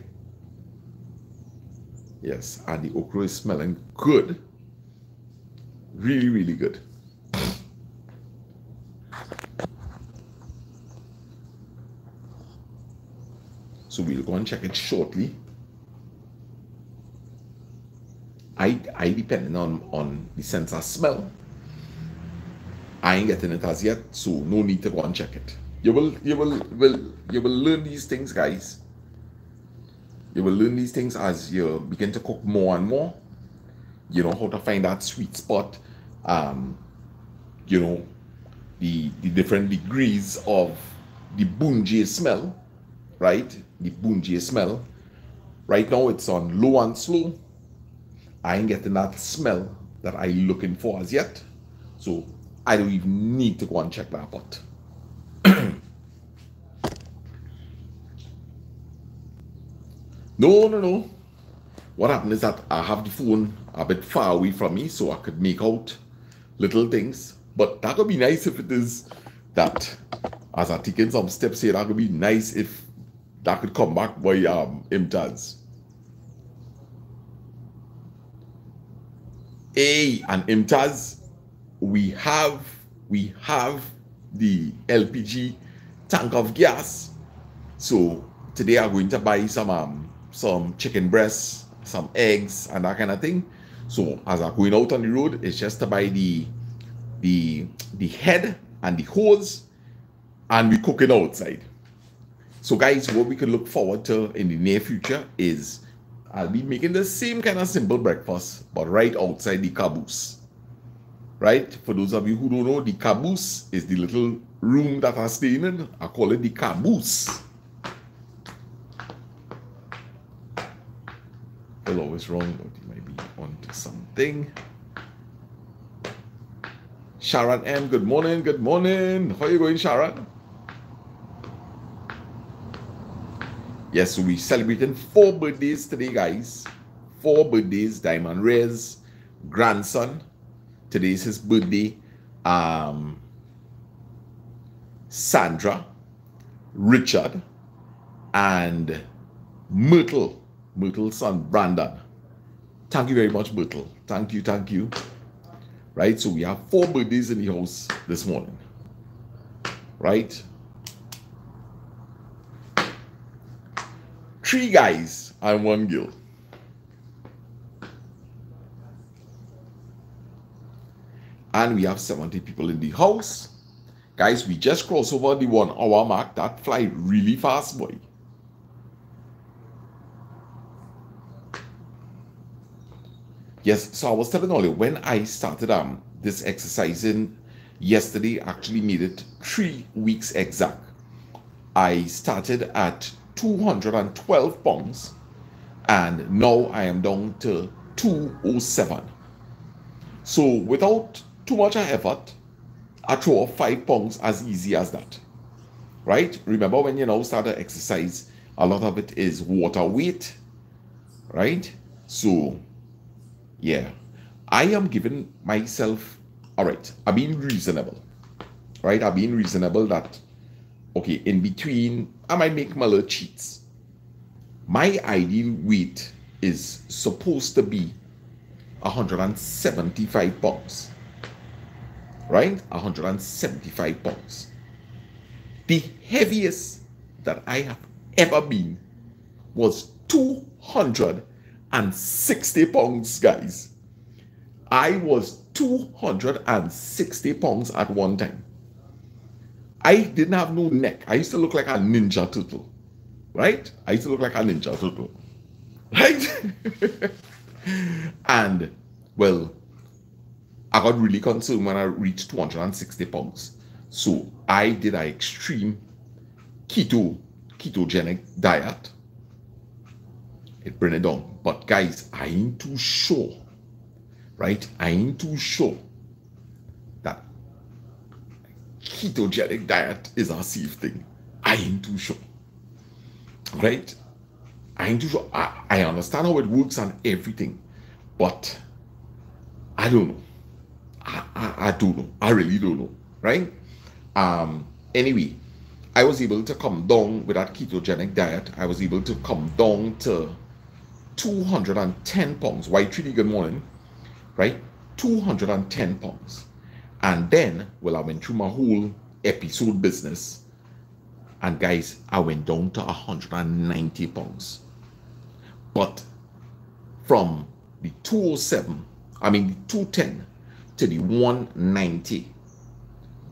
Yes, and the okra is smelling good. Really, really good. So we'll go and check it shortly. I I depending on on the sense of smell. I ain't getting it as yet, so no need to go and check it. You will, you will, will, you will learn these things, guys. You will learn these things as you begin to cook more and more. You know how to find that sweet spot. Um, you know, the the different degrees of the bunji smell, right? The bunji smell. Right now it's on low and slow. I ain't getting that smell that I looking for as yet. So I don't even need to go and check that out. No, no, no. What happened is that I have the phone a bit far away from me so I could make out little things. But that would be nice if it is that as I taking some steps here, that would be nice if that could come back by um Imtaz. Hey, and Imtaz, we have we have the LPG tank of gas. So today I'm going to buy some um, some chicken breasts, some eggs, and that kind of thing. So as I'm going out on the road, it's just to buy the the the head and the hose, and we cook it outside. So guys, what we can look forward to in the near future is I'll be making the same kind of simple breakfast, but right outside the caboose right? For those of you who don't know, the caboose is the little room that I stay in. I call it the caboose. Well, always wrong, but it might be onto something. Sharon M, good morning, good morning. How are you going, Sharon? Yes, we're celebrating four birthdays today, guys. Four birthdays. Diamond Ray's grandson. Today is his birthday. Um, Sandra, Richard, and Myrtle. Myrtle's son, Brandon. Thank you very much, Myrtle. Thank you, thank you. Right, so we have four birthdays in the house this morning. Right? Three guys and one girl. And we have 70 people in the house. Guys, we just crossed over the one hour mark. That fly really fast, boy. Yes, so I was telling you when I started um this exercising yesterday, actually made it three weeks exact. I started at 212 pounds and now I am down to 207. So without too much effort, I throw five pounds as easy as that. Right? Remember when you now start to exercise, a lot of it is water weight. Right? So, yeah. I am giving myself, all right, I'm being reasonable. Right? I'm being reasonable that, okay, in between, I might make my little cheats. My ideal weight is supposed to be 175 pounds right? 175 pounds. The heaviest that I have ever been was 260 pounds, guys. I was 260 pounds at one time. I didn't have no neck. I used to look like a ninja turtle, right? I used to look like a ninja turtle, right? and well, I got really concerned when I reached 260 pounds. So I did an extreme keto, ketogenic diet. It bring it down. But guys, I ain't too sure, right? I ain't too sure that ketogenic diet is a safe thing. I ain't too sure, right? I ain't too sure. I, I understand how it works and everything, but I don't know. I, I, I don't know. I really don't know. Right? Um, anyway, I was able to come down with that ketogenic diet. I was able to come down to 210 pounds. White Treaty, good morning. Right? 210 pounds. And then, well, I went through my whole episode business. And guys, I went down to 190 pounds. But from the 207, I mean the 210 to the 190.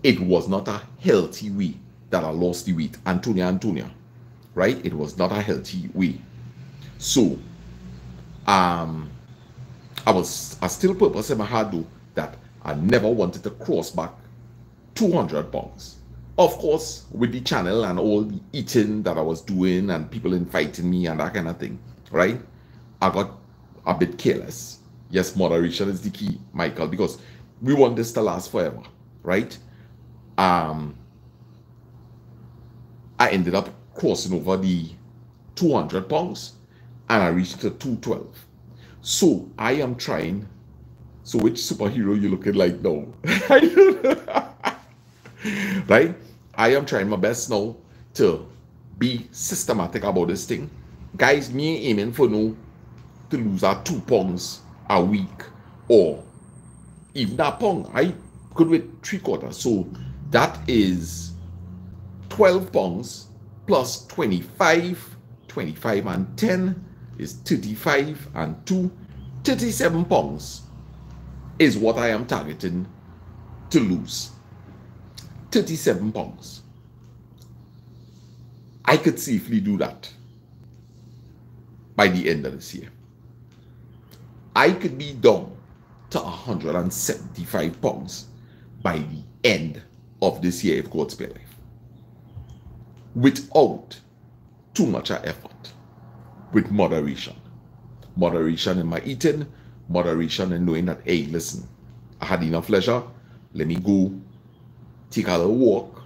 It was not a healthy way that I lost the weight. Antonia, Antonia, right? It was not a healthy way. So, um, I was, I still purpose in my heart though that I never wanted to cross back 200 pounds. Of course, with the channel and all the eating that I was doing and people inviting me and that kind of thing, right? I got a bit careless. Yes, moderation is the key, Michael, because we want this to last forever, right? Um, I ended up crossing over the 200 pounds and I reached the 212. So I am trying. So which superhero you looking like now? right? I am trying my best now to be systematic about this thing. Guys, me aiming for no to lose our two pounds a week or if that pound, I could with three quarters. So that is 12 pounds plus 25, 25 and 10 is 35 and 2, 37 pounds is what I am targeting to lose. 37 pounds. I could safely do that by the end of this year. I could be done to 175 pounds by the end of this year if God spare life. Without too much effort, with moderation. Moderation in my eating, moderation in knowing that, hey, listen, I had enough leisure, let me go take a little walk.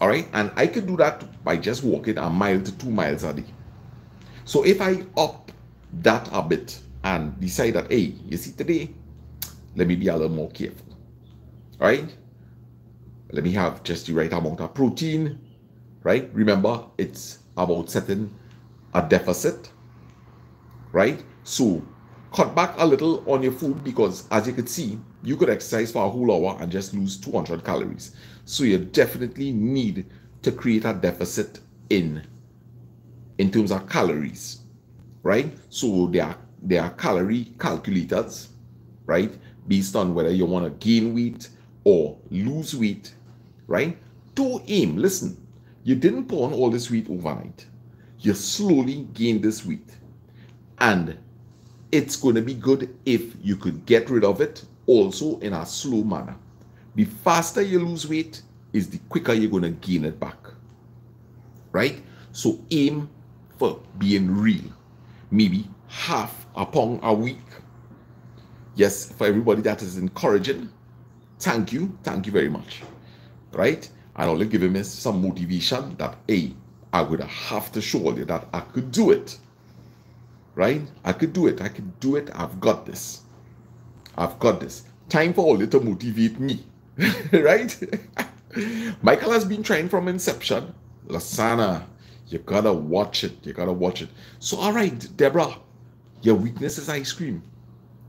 All right, and I could do that by just walking a mile to two miles a day. So if I up that a bit and decide that, hey, you see today, let me be a little more careful. All right, Let me have just the right amount of protein. Right? Remember, it's about setting a deficit. Right? So cut back a little on your food because as you can see, you could exercise for a whole hour and just lose 200 calories. So you definitely need to create a deficit in in terms of calories, right? So there are there are calorie calculators, right? Based on whether you want to gain weight or lose weight, right? To aim, listen, you didn't put on all this weight overnight. You slowly gain this weight. And it's going to be good if you could get rid of it also in a slow manner. The faster you lose weight is the quicker you're going to gain it back. Right? So aim for being real. Maybe half a pound a week. Yes, for everybody that is encouraging, thank you. Thank you very much. Right? And only giving me some motivation that, hey, I would have to show you that I could do it. Right? I could do it. I could do it. I've got this. I've got this. Time for all you to motivate me. right? Michael has been trying from inception. Lasana, you gotta watch it. You gotta watch it. So, all right, Deborah, your weakness is ice cream.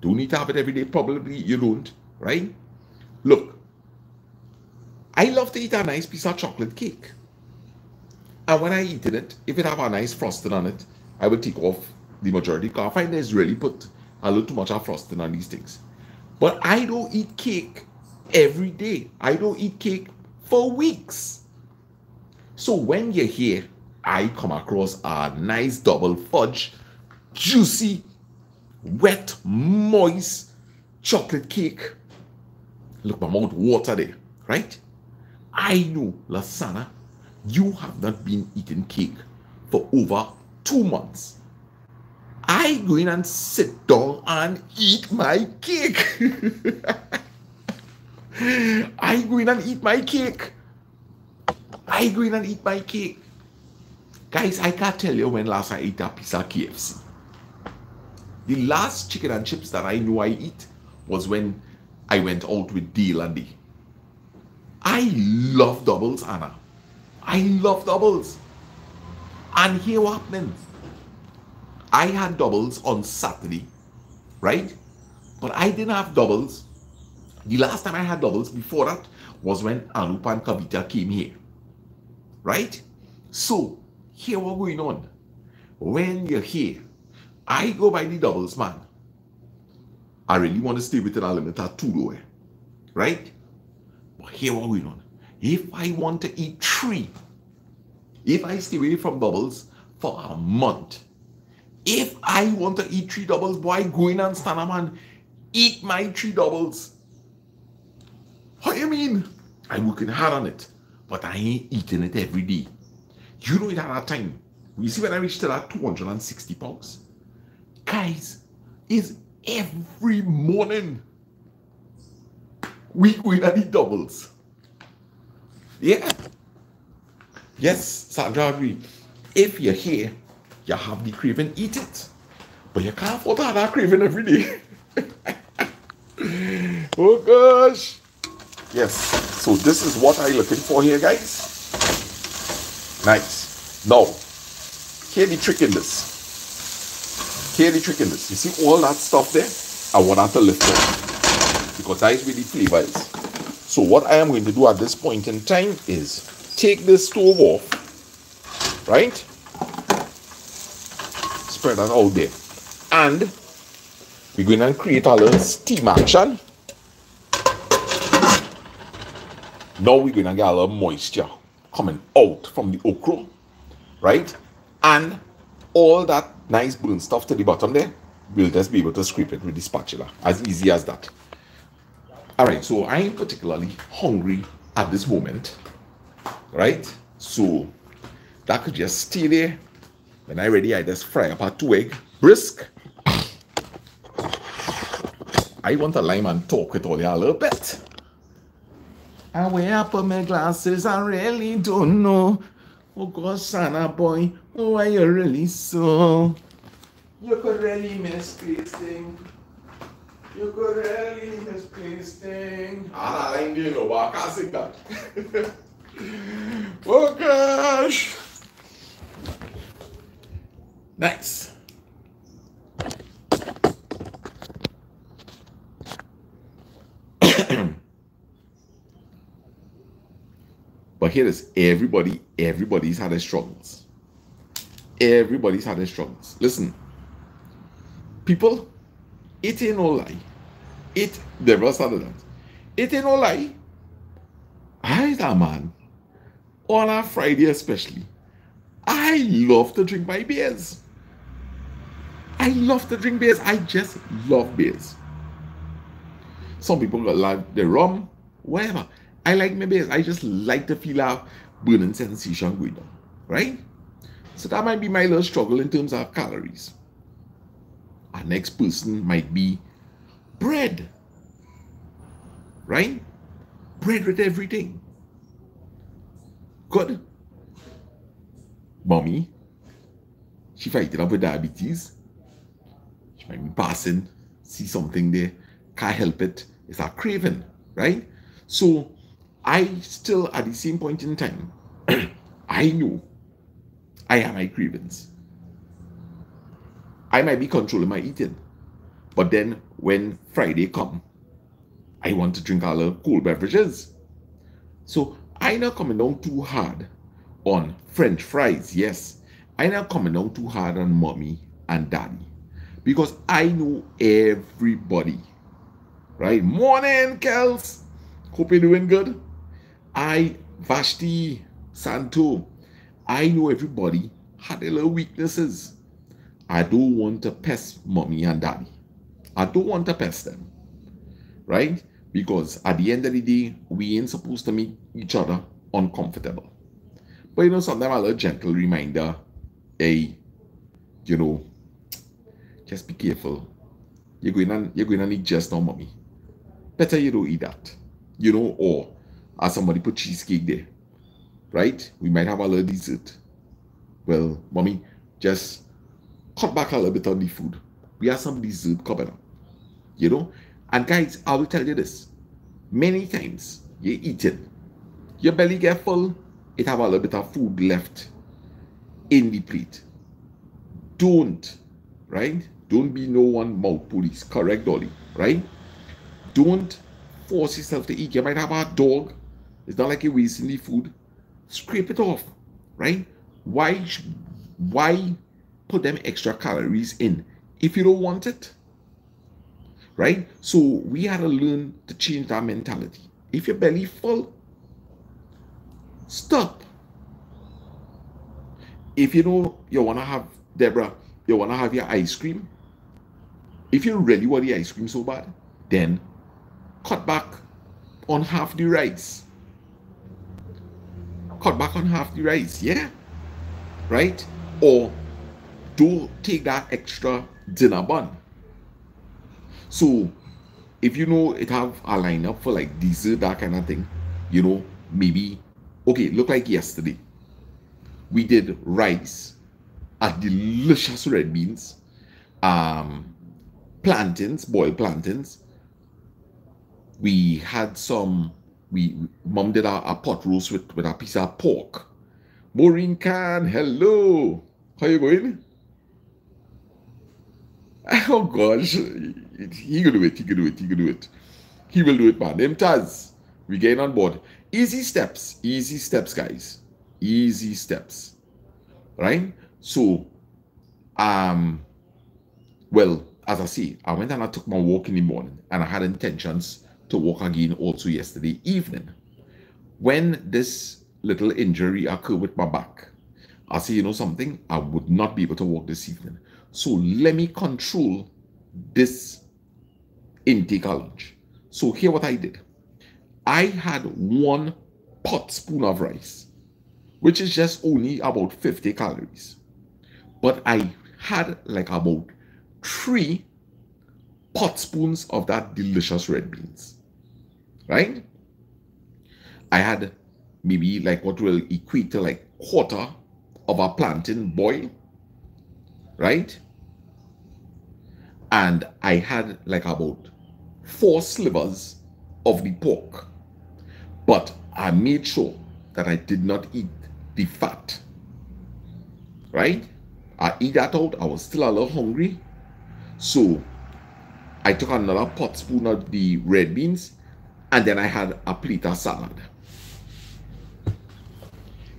Don't need to have it every day. Probably you don't, right? Look, I love to eat a nice piece of chocolate cake. And when I eat it, if it have a nice frosting on it, I will take off the majority because I find there's really put a little too much of frosting on these things. But I don't eat cake every day. I don't eat cake for weeks. So when you're here, I come across a nice double fudge, juicy, wet, moist chocolate cake. Look, my mouth water there, right? I know, Lasana, you have not been eating cake for over two months. I go in and sit down and eat my cake. I go in and eat my cake. I go in and eat my cake. Guys, I can't tell you when last I ate a piece of KFC. The last chicken and chips that I know I eat was when I went out with D and Dee. I love doubles, Anna. I love doubles. And here what happened? I had doubles on Saturday, right? But I didn't have doubles. The last time I had doubles before that was when Anup and Kavita came here, right? So, here what going on. When you're here, I go by the doubles, man. I really want to stay within a limit of two, though, eh? right? But here what going on. If I want to eat three, if I stay away from doubles for a month, if I want to eat three doubles, boy, go in and stand up and eat my three doubles. What do you mean? I'm working hard on it, but I ain't eating it every day. You know it at that time. You see when I reached that 260 pounds? Guys, is every morning we going to eat doubles. Yeah. Yes, agree. If you're here you have the craving, eat it. But you can't afford to have that craving every day. oh gosh. Yes. So this is what I'm looking for here, guys. Nice. Now, here the trick in this. Here the trick in this. You see all that stuff there? I want that to lift up. Because that is where the flavor is. So what I am going to do at this point in time is take this stove off, right? spread that out there. And we're going to create a little steam action. Now we're going to get a little moisture coming out from the okra, right? And all that nice burnt stuff to the bottom there we'll just be able to scrape it with the spatula. As easy as that. All right, so I am particularly hungry at this moment, right? So that could just stay there. When I ready, I just fry up a two egg brisk. I want a lime and talk with all you a little bit. I wear up my glasses, I really don't know. Oh gosh, Santa boy, oh, are you really so? You could really misplace things. You could really misplace things. Ah, I ain't doing no I can't sing that. oh gosh. Nice. but here is everybody, everybody's had their struggles. Everybody's had their struggles. Listen, people, it ain't no lie. It never started that. It ain't no lie. I, that man, on a Friday especially, I love to drink my beers. I love to drink beers. I just love beers. Some people got like the rum, whatever. I like my beers. I just like to feel a burning sensation going on, right? So that might be my little struggle in terms of calories. Our next person might be bread, right? Bread with everything. Good. Mommy, she fighting up with diabetes. She might be passing, see something there, can't help it. It's a craving, right? So I still, at the same point in time, I know I have my cravings. I might be controlling my eating. But then when Friday come, I want to drink the cold beverages. So I not coming down too hard on French fries, yes. I not coming down too hard on mommy and daddy. Because I know everybody. Right? Morning, Kels. Hope you're doing good. I, Vashti, Santo, I know everybody had their little weaknesses. I don't want to pest mommy and daddy. I don't want to pest them. Right? Because at the end of the day, we ain't supposed to make each other uncomfortable. But you know, sometimes a little gentle reminder, hey, you know, just be careful. You're going to you're going to need just no mommy. Better you don't eat that. You know, or as somebody put cheesecake there. Right? We might have a little dessert. Well, mommy, just cut back a little bit on the food. We have some dessert coming up. You know? And guys, I will tell you this. Many times you're eating, your belly get full, it have a little bit of food left in the plate. Don't, right? Don't be no one mouth police. Correct, Dolly, right? Don't force yourself to eat. You might have a dog. It's not like you're wasting the food. Scrape it off, right? Why, why put them extra calories in if you don't want it? Right? So we had to learn to change that mentality. If your belly full, Stop. If you know you want to have, Deborah, you want to have your ice cream, if you really want the ice cream so bad, then cut back on half the rice. Cut back on half the rice, yeah? Right? Or do take that extra dinner bun. So if you know it have a lineup for like dessert, that kind of thing, you know, maybe okay, look like yesterday. We did rice, a delicious red beans, um, plantains, boiled plantains. We had some, we, mom did a, a pot roast with, with a piece of pork. Maureen Khan, hello. How you going? Oh gosh, he can do it, he can do it, he can do it. He will do it, man. Them Taz, we getting on board. Easy steps, easy steps, guys. Easy steps. Right? So, um, well, as I say, I went and I took my walk in the morning and I had intentions to walk again also yesterday evening. When this little injury occurred with my back, I say, you know something, I would not be able to walk this evening. So let me control this intake lunch. So here what I did. I had one pot spoon of rice, which is just only about 50 calories. But I had like about three pot spoons of that delicious red beans. Right? I had maybe like what will equate to like quarter of a plantain boil. Right? And I had like about four slivers of the pork. But I made sure that I did not eat the fat. Right? I eat that out. I was still a little hungry. So I took another pot spoon of the red beans and then I had a plate of salad.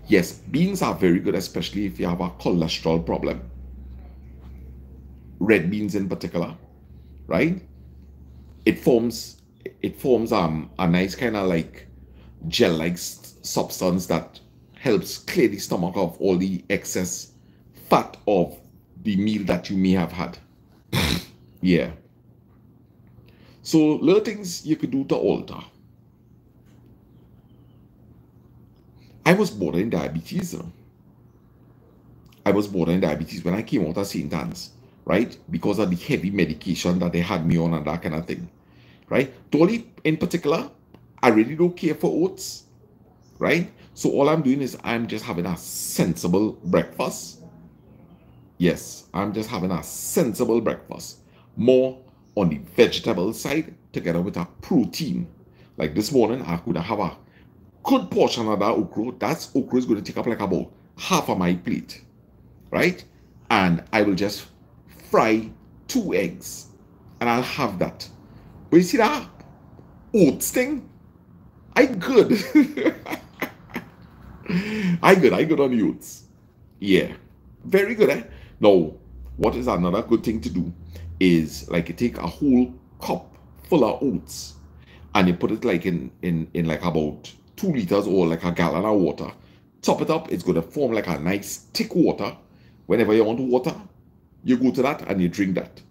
Yes, beans are very good, especially if you have a cholesterol problem. Red beans in particular, right? It forms it forms um a nice kind of like gel-like substance that helps clear the stomach of all the excess fat of the meal that you may have had. yeah. So little things you could do to alter. I was born in diabetes. I was born in diabetes when I came out of St. Anne's, right? Because of the heavy medication that they had me on and that kind of thing, right? Dolly, in particular, I really don't care for oats, right? So all I'm doing is I'm just having a sensible breakfast. Yes, I'm just having a sensible breakfast. More on the vegetable side together with a protein. Like this morning, I could have a good portion of that okra. That okra is going to take up like about half of my plate, right? And I will just fry two eggs and I'll have that. But you see that oats thing? I good. I good. I good on oats. Yeah. Very good, eh? Now, what is another good thing to do is like you take a whole cup full of oats and you put it like in in in like about two liters or like a gallon of water top it up it's going to form like a nice thick water whenever you want water you go to that and you drink that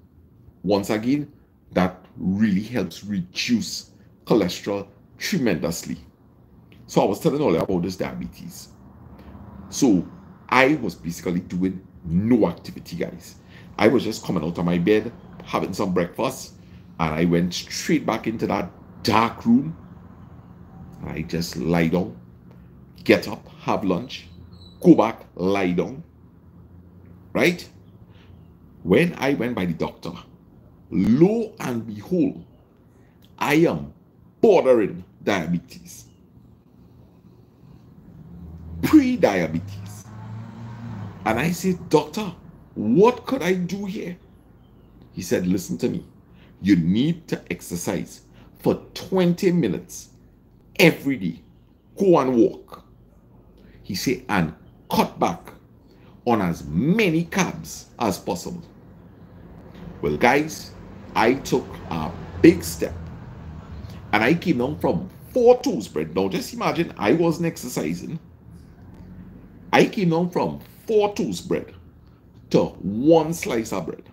once again that really helps reduce cholesterol tremendously so i was telling all about this diabetes so i was basically doing no activity guys I was just coming out of my bed, having some breakfast, and I went straight back into that dark room. I just lie down, get up, have lunch, go back, lie down. Right? When I went by the doctor, lo and behold, I am bordering diabetes. Pre diabetes. And I said, Doctor, what could I do here? He said, Listen to me. You need to exercise for 20 minutes every day. Go and walk. He said, and cut back on as many carbs as possible. Well, guys, I took a big step and I came down from four toast bread. Now, just imagine I wasn't exercising. I came down from four toast bread to one slice of bread.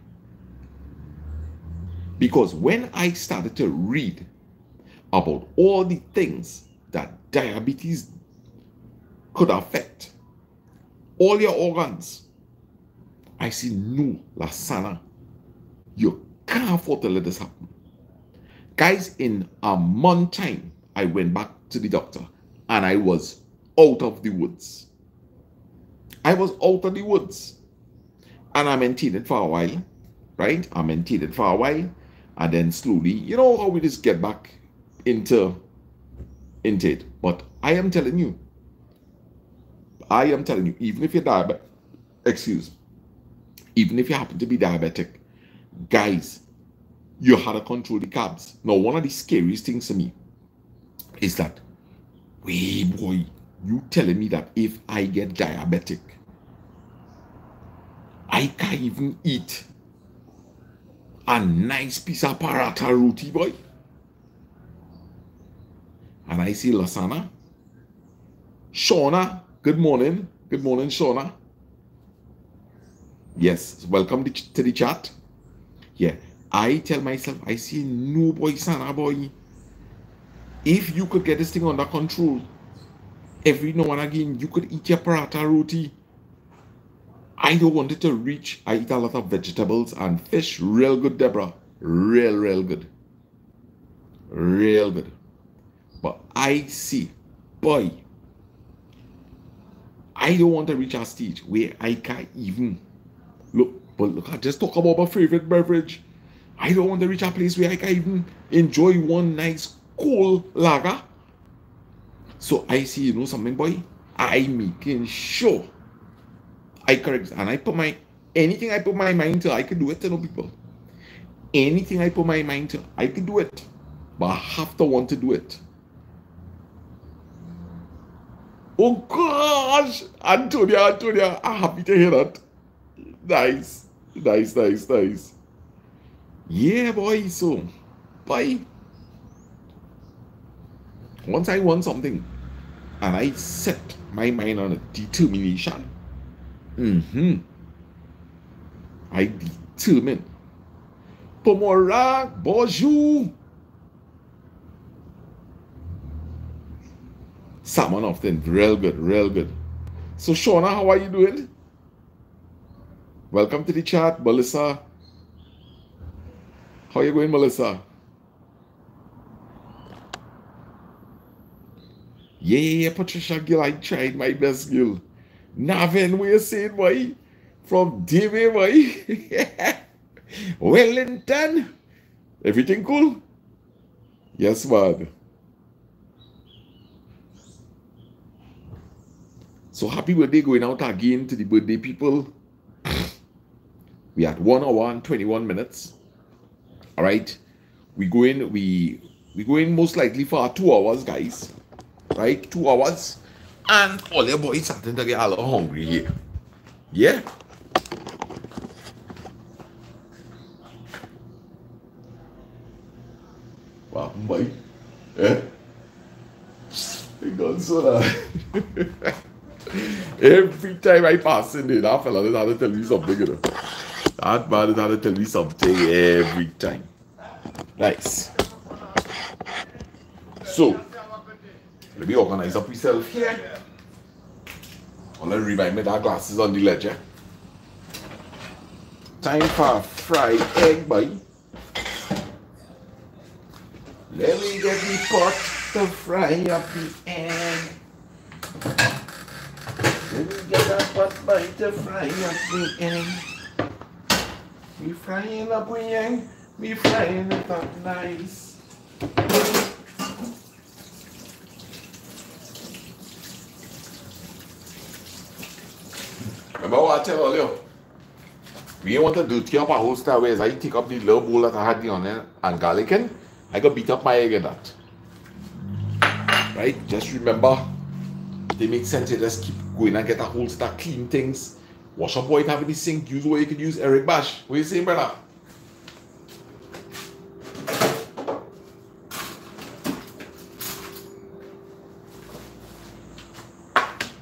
Because when I started to read about all the things that diabetes could affect, all your organs, I see no, Lasana, you can't afford to let this happen. Guys, in a month time, I went back to the doctor and I was out of the woods. I was out of the woods and I maintained it for a while, right? I maintained it for a while, and then slowly, you know how we just get back into into it. But I am telling you, I am telling you, even if you're diabetic, excuse, even if you happen to be diabetic, guys, you had to control the carbs. Now, one of the scariest things to me is that, wait, boy, you telling me that if I get diabetic, I can't even eat a nice piece of paratha roti, boy. And I see Lasana. Shauna, good morning. Good morning, Shauna. Yes, welcome to the chat. Yeah, I tell myself, I see no boy, Sana ah, boy. If you could get this thing under control, every now and again you could eat your paratha roti. I don't want it to reach. I eat a lot of vegetables and fish. Real good, Deborah. Real, real good. Real good. But I see, boy, I don't want to reach a stage where I can't even look. But look, I just talk about my favorite beverage. I don't want to reach a place where I can even enjoy one nice cool lager. So I see, you know something, boy? I making sure I correct and I put my anything I put my mind to, I can do it to no people. Anything I put my mind to, I can do it. But I have to want to do it. Oh gosh, Antonia, Antonia, I'm happy to hear that. Nice, nice, nice, nice. Yeah, boy. So, boy, once I want something and I set my mind on a determination, mm-hmm, I determine. Pomora, bonjour. Salmon often. Real good, real good. So, Shauna, how are you doing? Welcome to the chat, Melissa. How are you going, Melissa? Yeah, Patricia Gill, I tried my best, Gill. Navin, we are saying, boy, from DB, boy. Wellington, everything cool? Yes, man. So happy birthday going out again to the birthday people. We at one hour and 21 minutes. All right. We go in, we we go in most likely for two hours, guys. Right? Two hours. And all your boys starting to get a little hungry here. Yeah. Wow, boy. Eh? It got so. Every time I pass in there, that fella is to tell me something, you know. That man is to tell me something every time. Nice. So, let me organize up myself here. I want to remind me that glasses on the ledger. Time for fried egg, boy. Let me get the pot to fry up the egg. Let me get a pot by to fry up the egg. We frying up the egg. We frying it up nice. Remember what I tell you? We want to do tea up a whole star ways. I take up the little bowl that I had the onion and garlic in. I got beat up my egg in that. Right? Just remember, they make sense. You just keep going and get a whole start clean things. Wash up you have in the sink. Use what you can use. Eric Bash. What you saying, brother?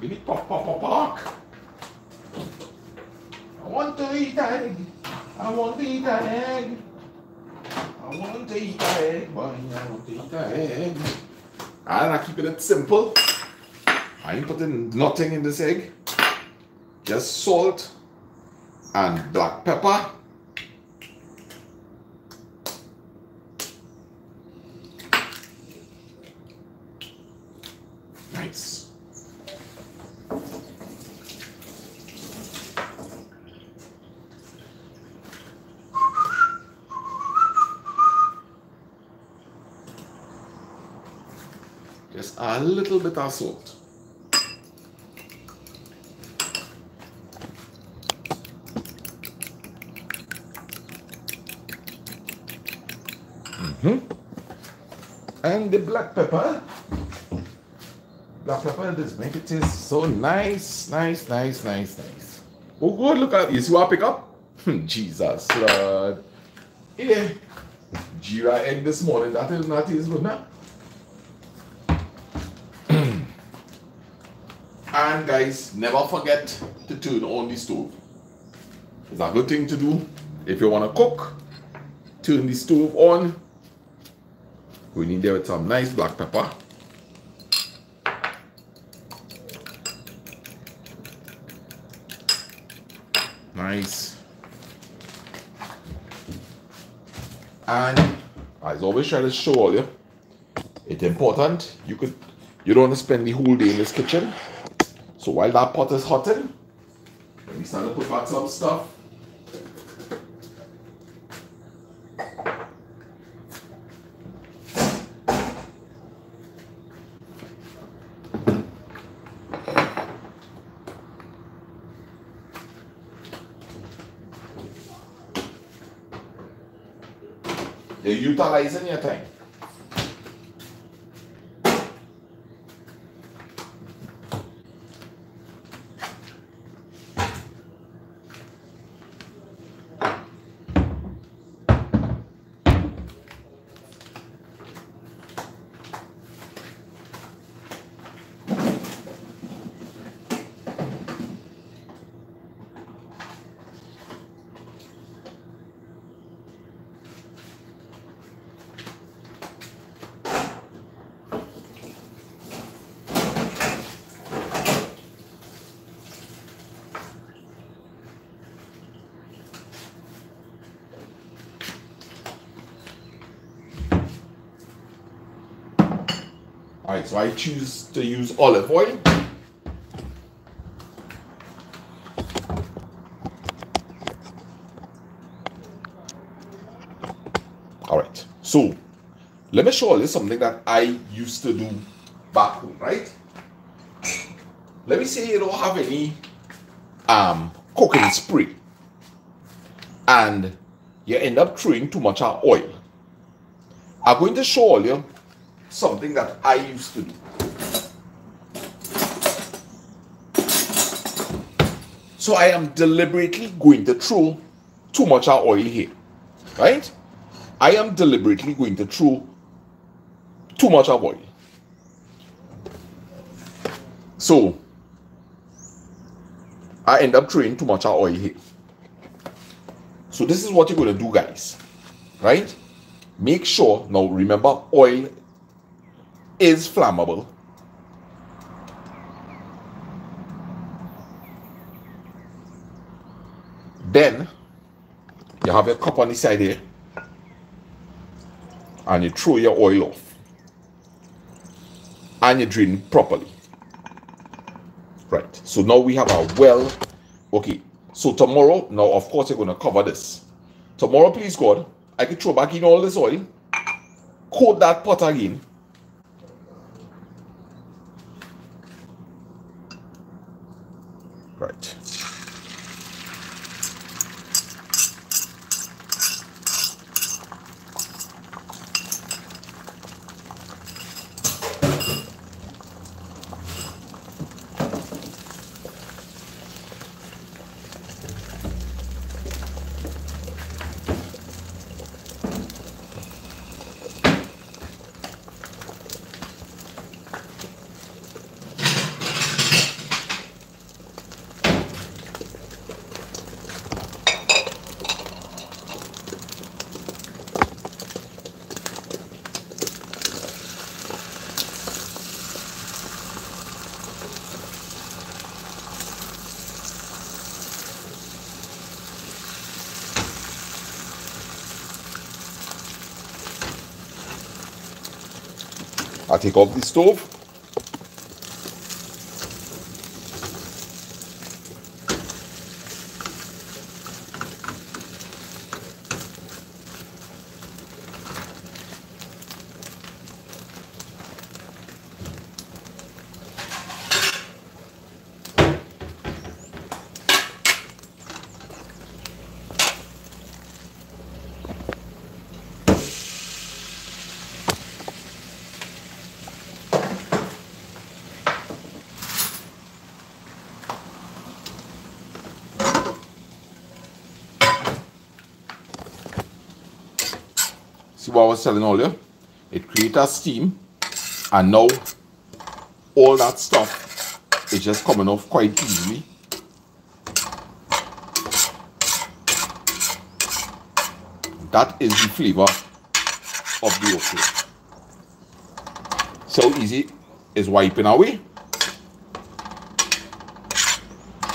Billy pop pop pop pop. I want to eat egg. I want to eat egg. I want to eat egg, boy. I want to eat egg. Ah, and I keep it simple. I ain't putting nothing in this egg. Just salt and black pepper. Nice. Just a little bit of salt. The black pepper. Black pepper This make it taste so nice, nice, nice, nice, nice. Oh good, look at you see what I pick up? Hmm, Jesus Lord. Yeah. Jira egg this morning, that is not taste good now. Hmm. and guys, never forget to turn on the stove. It's a good thing to do if you want to cook turn the stove on. Going in there with some nice black pepper. Nice. And I always try to show all you, it's important. You could you don't want to spend the whole day in this kitchen. So while that pot is hotting, let me start to put back some stuff. Utilizing your time. So I choose to use olive oil. Alright, so let me show you something that I used to do back home, right? Let me say you don't have any um cooking spray and you end up throwing too much oil. I'm going to show you something that I used to do. So I am deliberately going to throw too much oil here, right? I am deliberately going to throw too much oil. So I end up throwing too much oil here. So this is what you're going to do, guys, right? Make sure, now remember, oil is flammable. Then you have your cup on the side here and you throw your oil off and you drain properly. Right, so now we have a well, okay, so tomorrow, now of course you're going to cover this. Tomorrow, please God, I can throw back in all this oil, coat that pot again, Right. I take off the stove. What I was telling earlier? It creates a steam and now all that stuff is just coming off quite easily. that is the flavor of the okra. So easy is wiping away.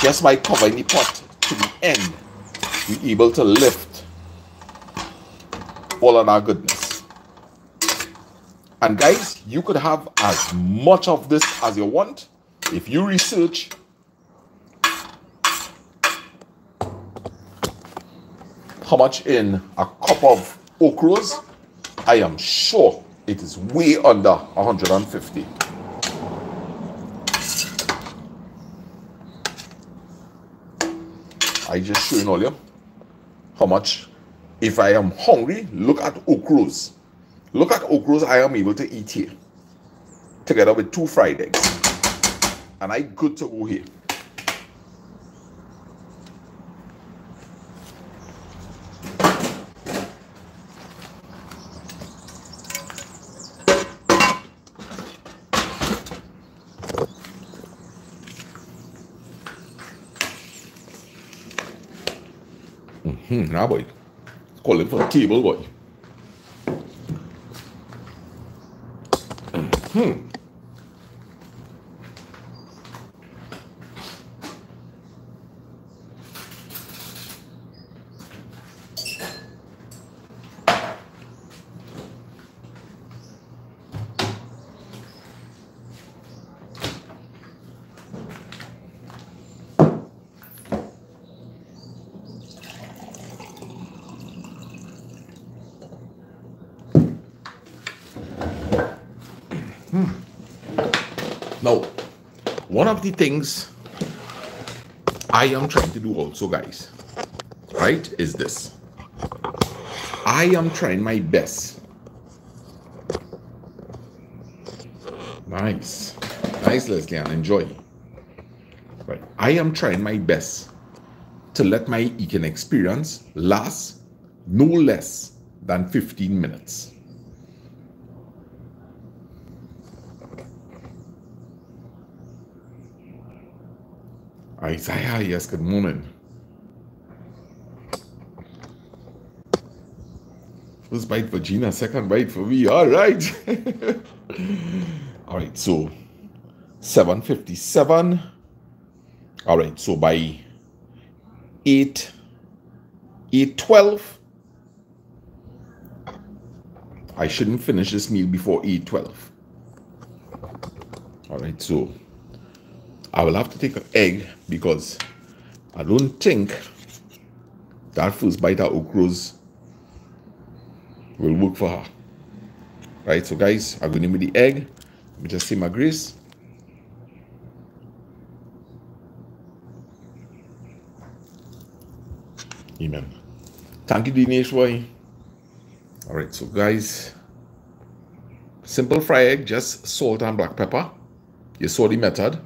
Just by covering the pot to the end, we're able to lift all of our goodness. And guys, you could have as much of this as you want. If you research how much in a cup of okras, I am sure it is way under 150. I just showing all you how much. If I am hungry, look at okras. Look at okras I am able to eat here. Together with two fried eggs. And I good to go here. Hmm, nah boy. Call him for a table boy. Hmm. Now, one of the things I am trying to do also, guys, right, is this. I am trying my best. Nice. Nice, Leslie, and enjoy. Right. I am trying my best to let my eating experience last no less than 15 minutes. Isaiah, yes, good morning. First bite for Gina, second bite for me. All right. All right, so 757. All right, so by 8 812 I shouldn't finish this meal before 812. All right, so I will have to take an egg because I don't think that first bite of okras will work for her. Right, so guys, I'm to make the egg. Let me just say my grace. Amen. Thank you, Dinesh boy. All right, so guys, simple fry egg, just salt and black pepper. You saw the method.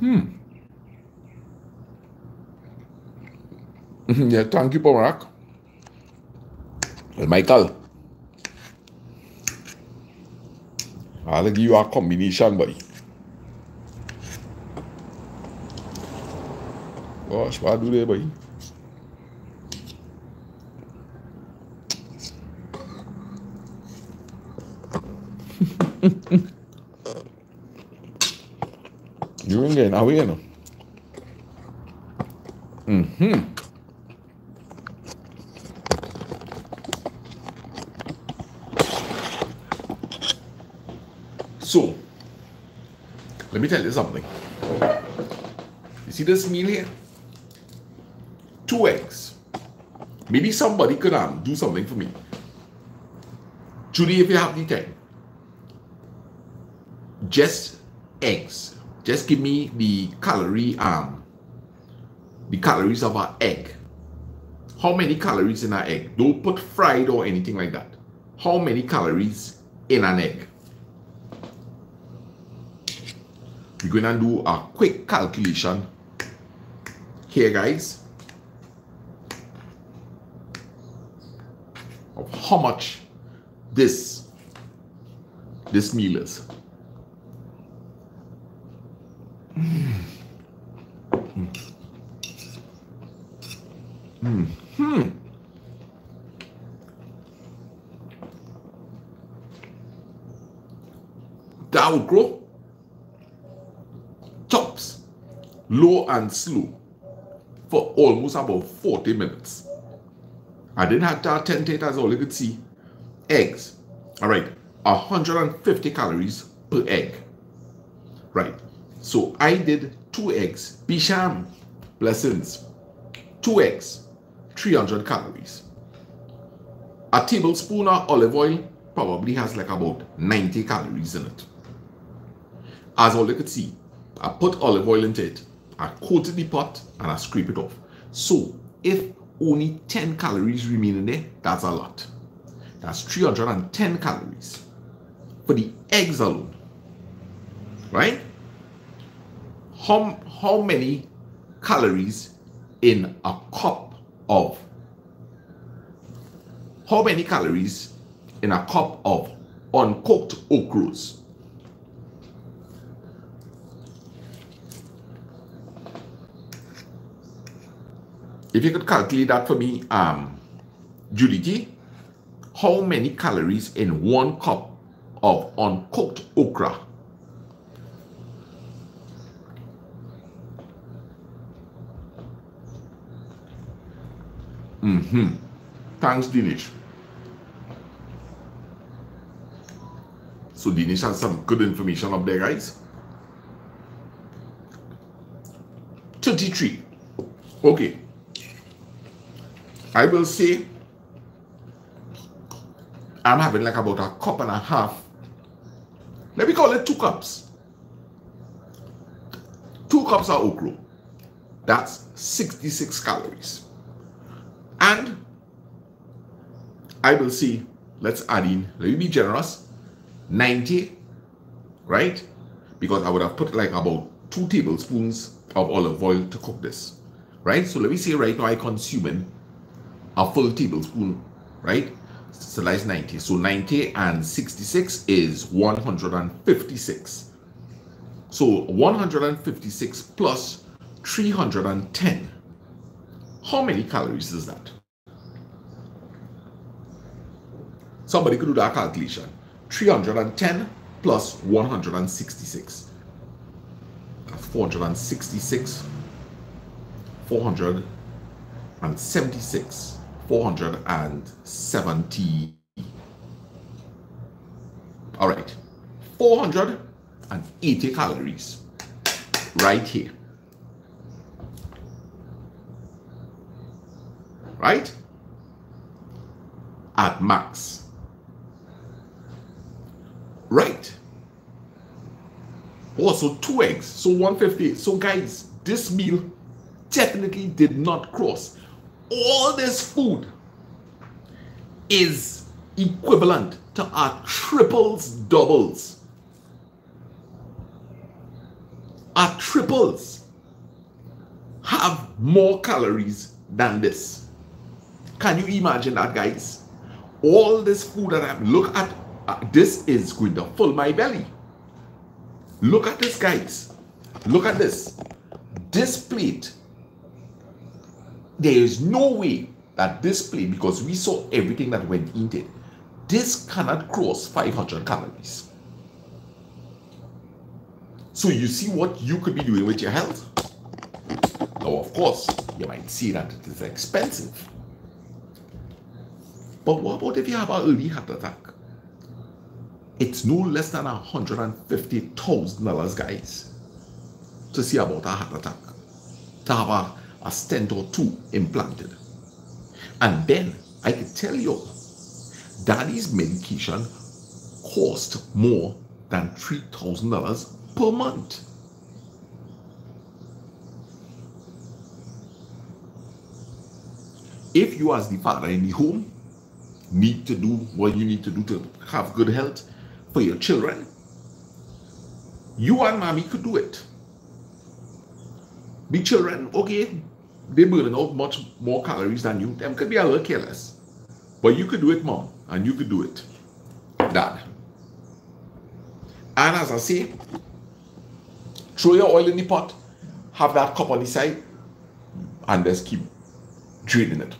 Hmm. yeah, thank you. Well, Michael. I'll give you a combination, buddy. Gosh, what do they, buddy? Getting out here, Mm-hmm. So, let me tell you something. You see this meal here? Two eggs. Maybe somebody could um, do something for me. Judy, if you have the time, just eggs just give me the calorie um the calories of our egg. How many calories in our egg? Don't put fried or anything like that. How many calories in an egg? We're gonna do a quick calculation here, guys, of how much this this meal is. Hmm. That would grow. Chops, low and slow, for almost about 40 minutes. I didn't have to attend it as all you could see. Eggs. All right. 150 calories per egg. Right. So I did two eggs. Bisham. Blessings. Two eggs. 300 calories. A tablespoon of olive oil probably has like about 90 calories in it. As all you could see, I put olive oil into it, I coated the pot, and I scrape it off. So if only 10 calories remain in there, that's a lot. That's 310 calories for the eggs alone. Right? How, how many calories in a cup of how many calories in a cup of uncooked okras? If you could calculate that for me, um, Judy how many calories in one cup of uncooked okra? Mm-hmm. Thanks, Dinesh. So Dinesh has some good information up there, guys. 33. Okay. I will say I'm having like about a cup and a half. Let me call it two cups. Two cups of okra. That's 66 calories. And I will see, let's add in, let me be generous, 90, right? Because I would have put like about two tablespoons of olive oil to cook this, right? So let me say right now I consuming a full tablespoon, right? So that's 90. So 90 and 66 is 156. So 156 plus 310. How many calories is that? Somebody could do that calculation. 310 plus 166. That's 466. 476. 470. All right, 480 calories right here. Right? At max. Right. Oh, also, two eggs. So 150. So, guys, this meal definitely did not cross all this food is equivalent to our triples doubles. Our triples have more calories than this. Can you imagine that, guys? All this food that I'm look at, Ah, this is going to fill my belly. Look at this, guys. Look at this. This plate there is no way that this plate, because we saw everything that went into it, this cannot cross 500 calories. So you see what you could be doing with your health. Now, of course, you might see that it is expensive. But what about if you have an early heart attack? It's no less than $150,000, guys, to see about a heart attack. To have a a stent or two implanted. And then I can tell you, daddy's medication cost more than $3,000 per month. If you as the father in the home need to do what you need to do to have good health for your children, you and mommy could do it. Be children, okay, they burn out much more calories than you. Them could be a little careless. But you could do it, mom, and you could do it, dad. And as I say, throw your oil in the pot, have that cup on the side, and just keep draining it.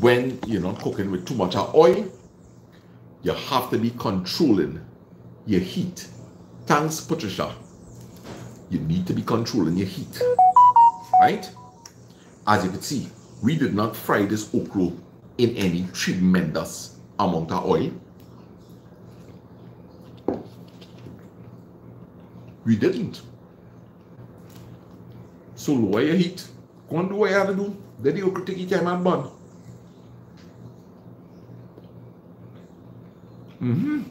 when you're not cooking with too much oil, you have to be controlling your heat. Thanks, Patricia. You need to be controlling your heat. Right? As you can see, we did not fry this okra in any tremendous amount of oil. We didn't. So lower your heat. Go and do what you have to do. Then the okra take your time and burn. Mm-hmm.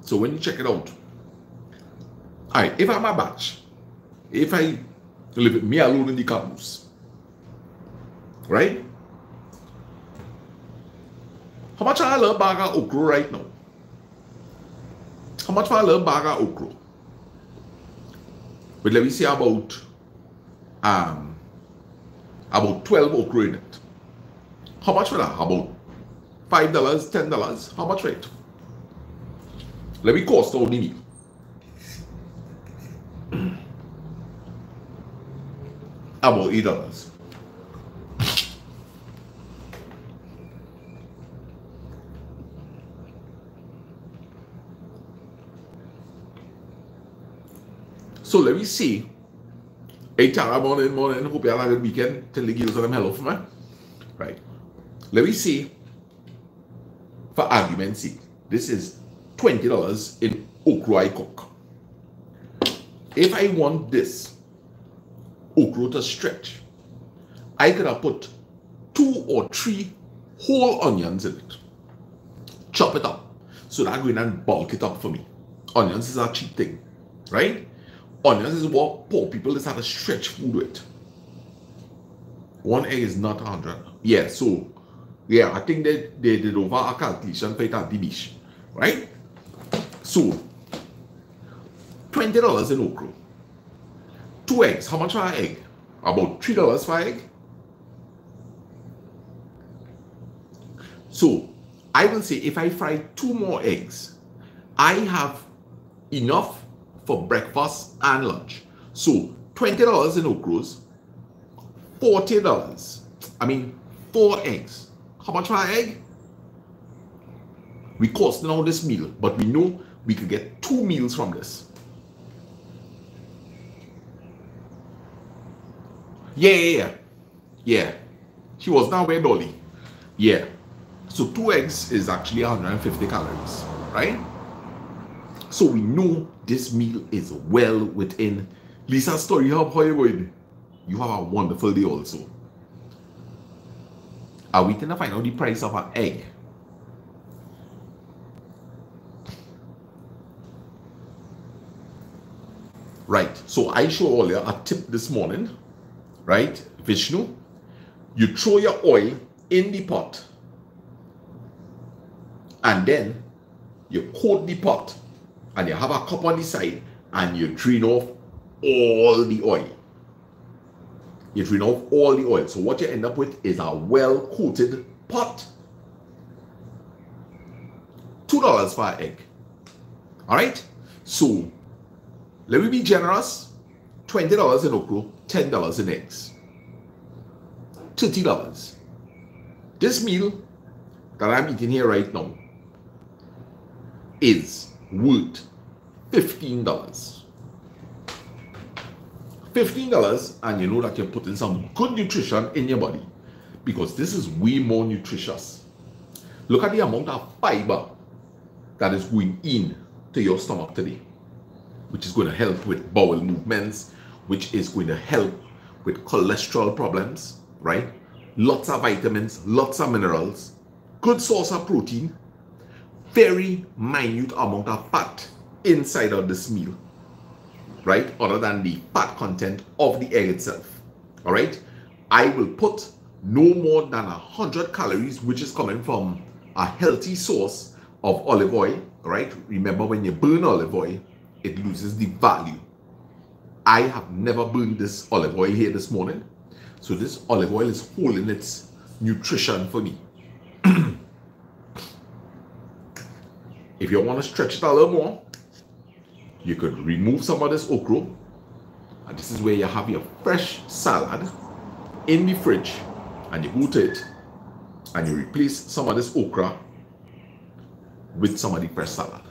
So when you check it out, all right, if I'm a batch, if I live me alone in the campus, right? How much I love bag of okra right now? How much I love bag of okra? But let me see about um about 12 okra in it. How much for that? About five dollars, ten dollars? How much rate? Let me cost the meal. About eight dollars. So let me see. Hey Tara, morning, morning. Hope you had a good weekend. Tell the girls that I'm hello for me. Right. Let me see. For argument's sake, this is $20 in okra I cook. If I want this okra to stretch, I could have put two or three whole onions in it. Chop it up. So that going and bulk it up for me. Onions is a cheap thing, right? Onions is what poor people just have to stretch food with. One egg is not 100. Yeah, so, yeah, I think they, over a calculation for it at right? So, $20 in okra. Two eggs. How much for an egg? About $3 for egg. So, I will say if I fry two more eggs, I have enough for breakfast and lunch. So, $20 in okras, $40. I mean, four eggs. How much for an egg? We cost now this meal, but we know we could get two meals from this. Yeah, yeah, yeah. Yeah. She was now where Dolly. Yeah. So two eggs is actually 150 calories, right? So we know this meal is well within Lisa's story. How, how you going? You have a wonderful day also. Are we going to find out the price of an egg? Right. So I show earlier a tip this morning. Right? Vishnu. You throw your oil in the pot. And then you coat the pot. And you have a cup on the side. And you drain off all the oil. You drain all the oil. So what you end up with is a well-coated pot. $2 for an egg. All right? So let me be generous. $20 in okra, $10 in eggs. $30. This meal that I'm eating here right now is worth $15. $15 and you know that you're putting some good nutrition in your body because this is way more nutritious. Look at the amount of fiber that is going in to your stomach today which is going to help with bowel movements, which is going to help with cholesterol problems, right? Lots of vitamins, lots of minerals, good source of protein, very minute amount of fat inside of this meal, right? Other than the fat content of the egg itself, all right? I will put no more than 100 calories, which is coming from a healthy source of olive oil, right? Remember when you burn olive oil, it loses the value. I have never burned this olive oil here this morning. So this olive oil is holding its nutrition for me. if you want to stretch it a little more, you could remove some of this okra. And this is where you have your fresh salad. in the fridge and you to it and you replace some of this okra with some of the fresh salad.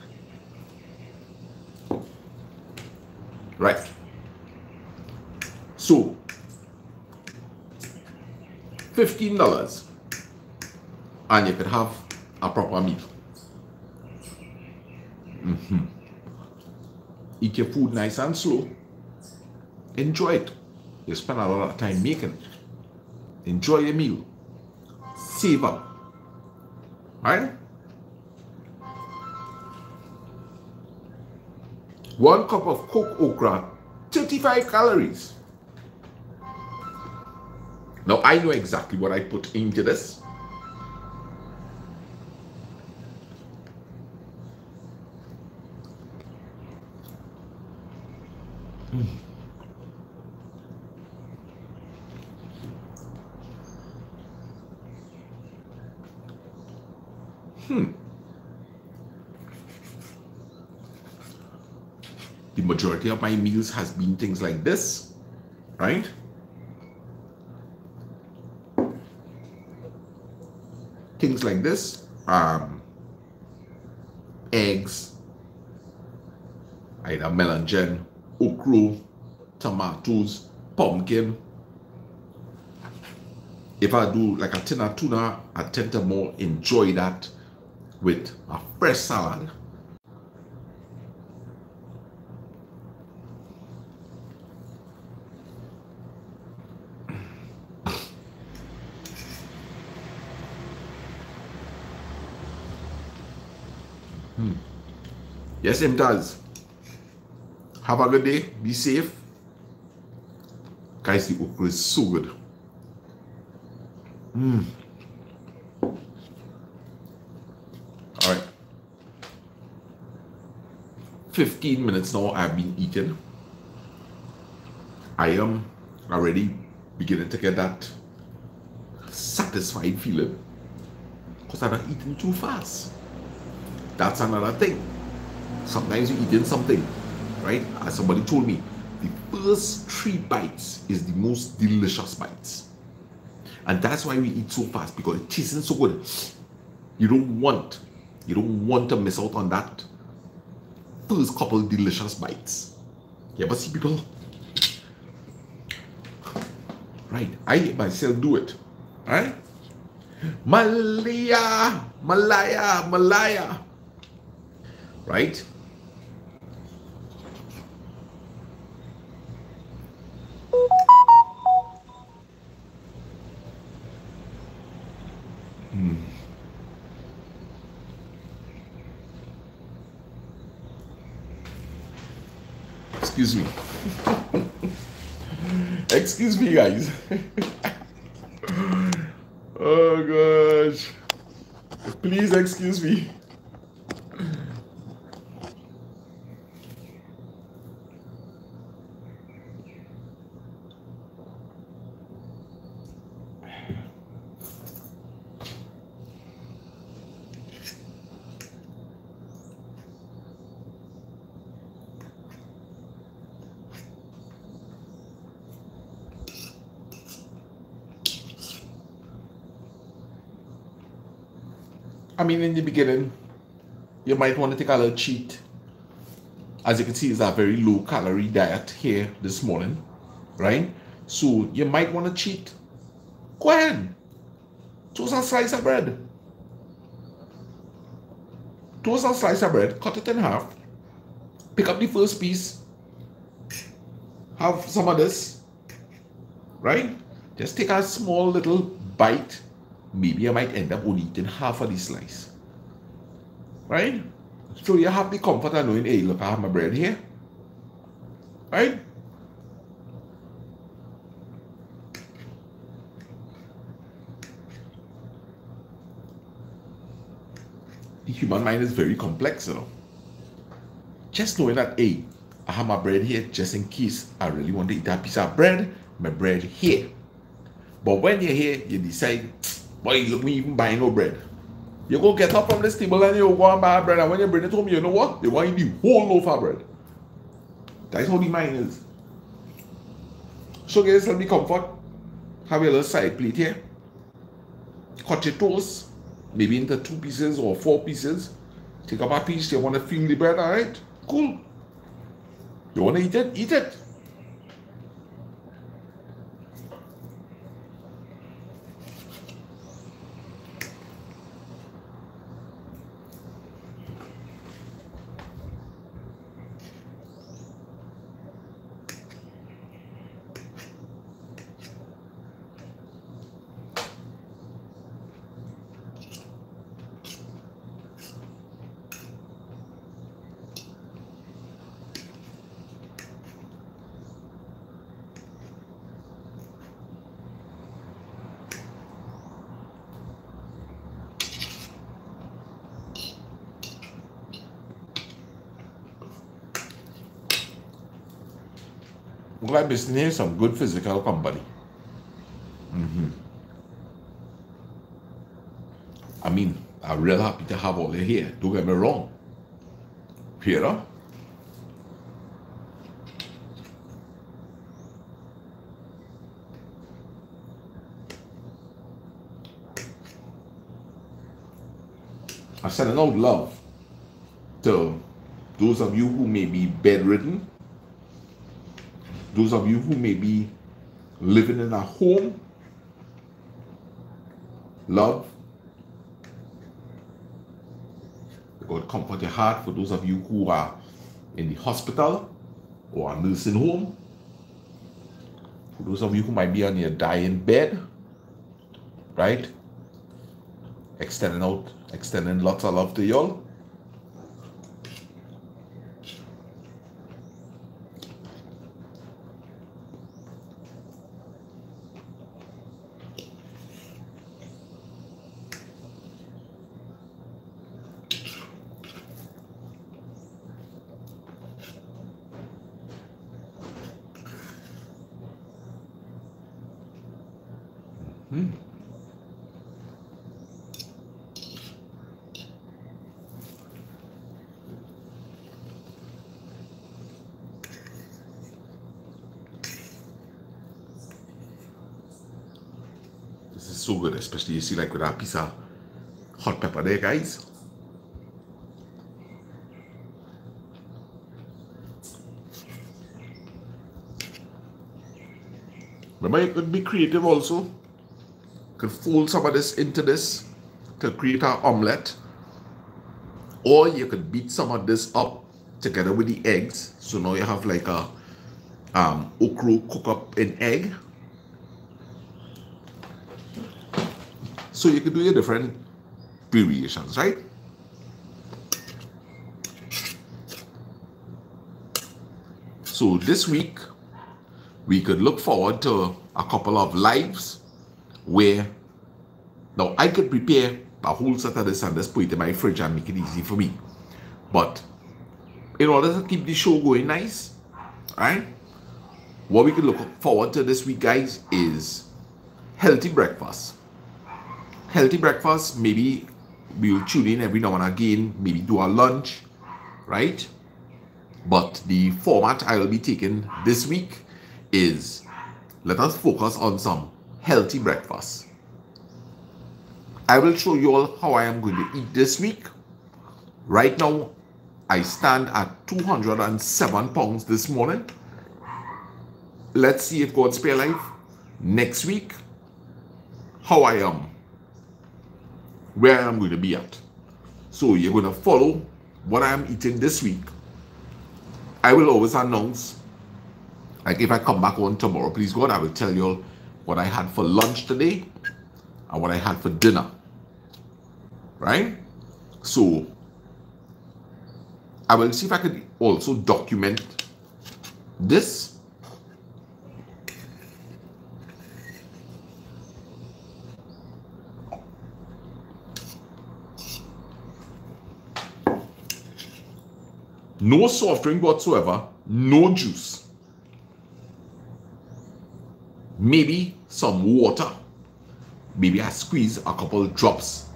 Right. So, $15 and you could have a proper meal. Eat your food nice and slow. Enjoy it. You spend a lot of time making it. Enjoy your meal. Save up. Right? One cup of cooked okra, 35 calories. Now I know exactly what I put into this. Hmm. The majority of my meals has been things like this, right? Things like this, um, eggs, either melongene, okra, tomatoes, pumpkin. If I do like a tin of tuna, I tend to more enjoy that with a fresh salad. Hmm. Yes, it does. Have a good day. Be safe. Guys, the okra is so good. Mmm. All right. 15 minutes now I've been eating. I am already beginning to get that satisfied feeling because I'm not eating too fast. That's another thing. Sometimes you're eating something, right? As somebody told me, the first three bites is the most delicious bites. And that's why we eat so fast because it tastes so good. You don't want you don't want to miss out on that first couple delicious bites. You ever see people? Right, I myself do it. Right? Malaya, Malaya, Malaya. Right? Hmm. Excuse me. Excuse me, guys. oh gosh. Please excuse me. I mean, in the beginning, you might want to take a little cheat. As you can see, it's a very low calorie diet here this morning, right? So you might want to cheat. Go ahead. Toast a slice of bread. Toast a slice of bread, cut it in half. Pick up the first piece. Have some of this, right? Just take a small little bite maybe I might end up only eating half of the slice. Right? So you have the comfort of knowing, hey, look, I have my bread here. Right? The human mind is very complex, you know. Just knowing that, hey, I have my bread here just in case I really want to eat that piece of bread, my bread here. But when you're here, you decide, Boy, look me even buying no bread. You go get up from this table and you go and buy bread, and when you bring it home, you know what? They want you the whole loaf of bread. That's how the mind is. So get yourself the comfort have your little side plate here. Cut your toast, maybe into two pieces or four pieces. Take up a piece, you want to feel the bread, alright? Cool. You want to eat it? Eat it. Business here some good physical company. Mm-hmm. I mean, I'm real happy to have all you here. Don't get me wrong. Peter. I'm sending out love to those of you who may be bedridden those of you who may be living in a home, love, God comfort your heart for those of you who are in the hospital or a nursing home. For those of you who might be on your dying bed, right? Extending out, extending lots of love to y'all. Hmm. This is so good, see like with that piece of hot pepper there, guys. Remember, you could be creative also could fold some of this into this to create an omelette. Or you could beat some of this up together with the eggs. So now you have like a um, okra cook up in egg. So you could do your different variations, right? So this week, we could look forward to a couple of lives where now I could prepare a whole set of this and just put it in my fridge and make it easy for me. But in order to keep the show going nice, right? What we could look forward to this week, guys, is healthy breakfast. Healthy breakfast, maybe we'll tune in every now and again, maybe do a lunch, right? But the format I will be taking this week is let us focus on some healthy breakfast. I will show you all how I am going to eat this week. Right now, I stand at 207 pounds this morning. Let's see if God spare life next week, how I am, where I am going to be at. So you're going to follow what I am eating this week. I will always announce, like if I come back on tomorrow, please God, I will tell you all what I had for lunch today and what I had for dinner. Right? So I will see if I could also document this. No soft drink whatsoever, no juice. maybe some water. Maybe I squeeze a couple drops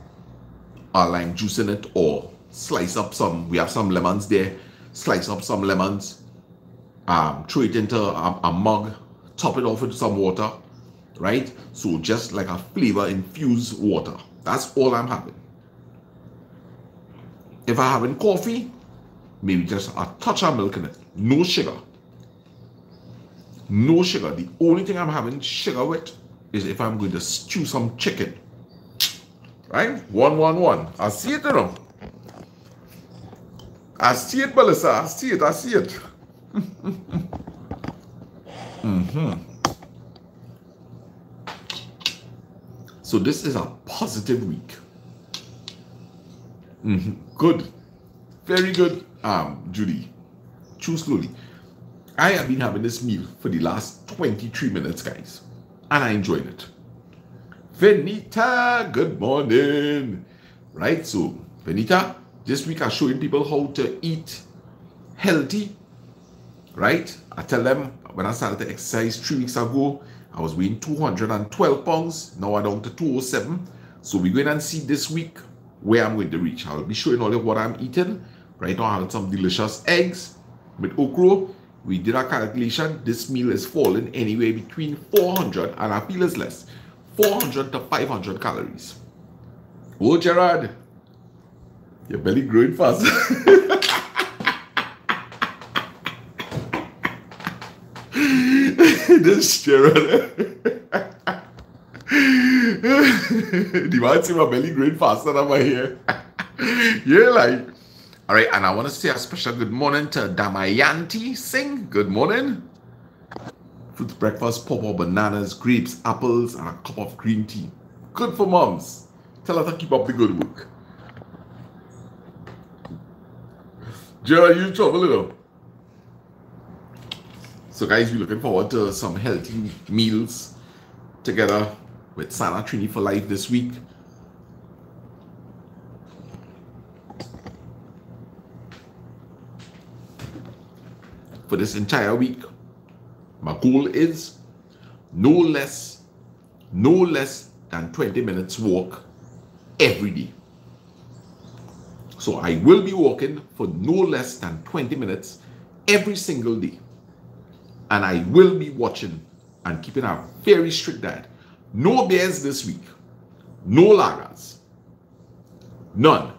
of lime juice in it or slice up some, we have some lemons there, slice up some lemons, um, throw it into a, a mug, top it off with some water, right? So just like a flavor infused water. That's all I'm having. If I having coffee, maybe just a touch of milk in it. No sugar. No sugar. The only thing I'm having sugar with is if I'm going to stew some chicken. Right? One, one, one. I see it, you know. I see it, Melissa. I see it. I see it. mm-hmm. So this is a positive week. Mm-hmm. Good. Very good, um, Judy. Chew slowly. I have been having this meal for the last 23 minutes, guys. And I enjoyed it. Venita, good morning. Right, so Venita, this week I'm showing people how to eat healthy. Right? I tell them when I started to exercise three weeks ago, I was weighing 212 pounds. Now I'm down to 207. So we're going to see this week where I'm going to reach. I'll be showing all of what I'm eating. Right now have some delicious eggs with okra. We did a calculation. This meal is falling anywhere between 400 and I feel it's less. 400 to 500 calories. Oh, Gerard, your belly growing fast. this Gerard. the man see my belly growing faster than my hair. yeah, like. All right, and I want to say a special good morning to Damayanti Singh. Good morning. Fruit breakfast, pop bananas, grapes, apples, and a cup of green tea. Good for moms. Tell her to keep up the good work. Gerald, you trouble, you know. So guys, we're looking forward to some healthy meals together with Sana Trini for Life this week. For this entire week, my goal is no less, no less than 20 minutes walk every day. So I will be walking for no less than 20 minutes every single day and I will be watching and keeping a very strict diet. No beers this week. No lagers. None.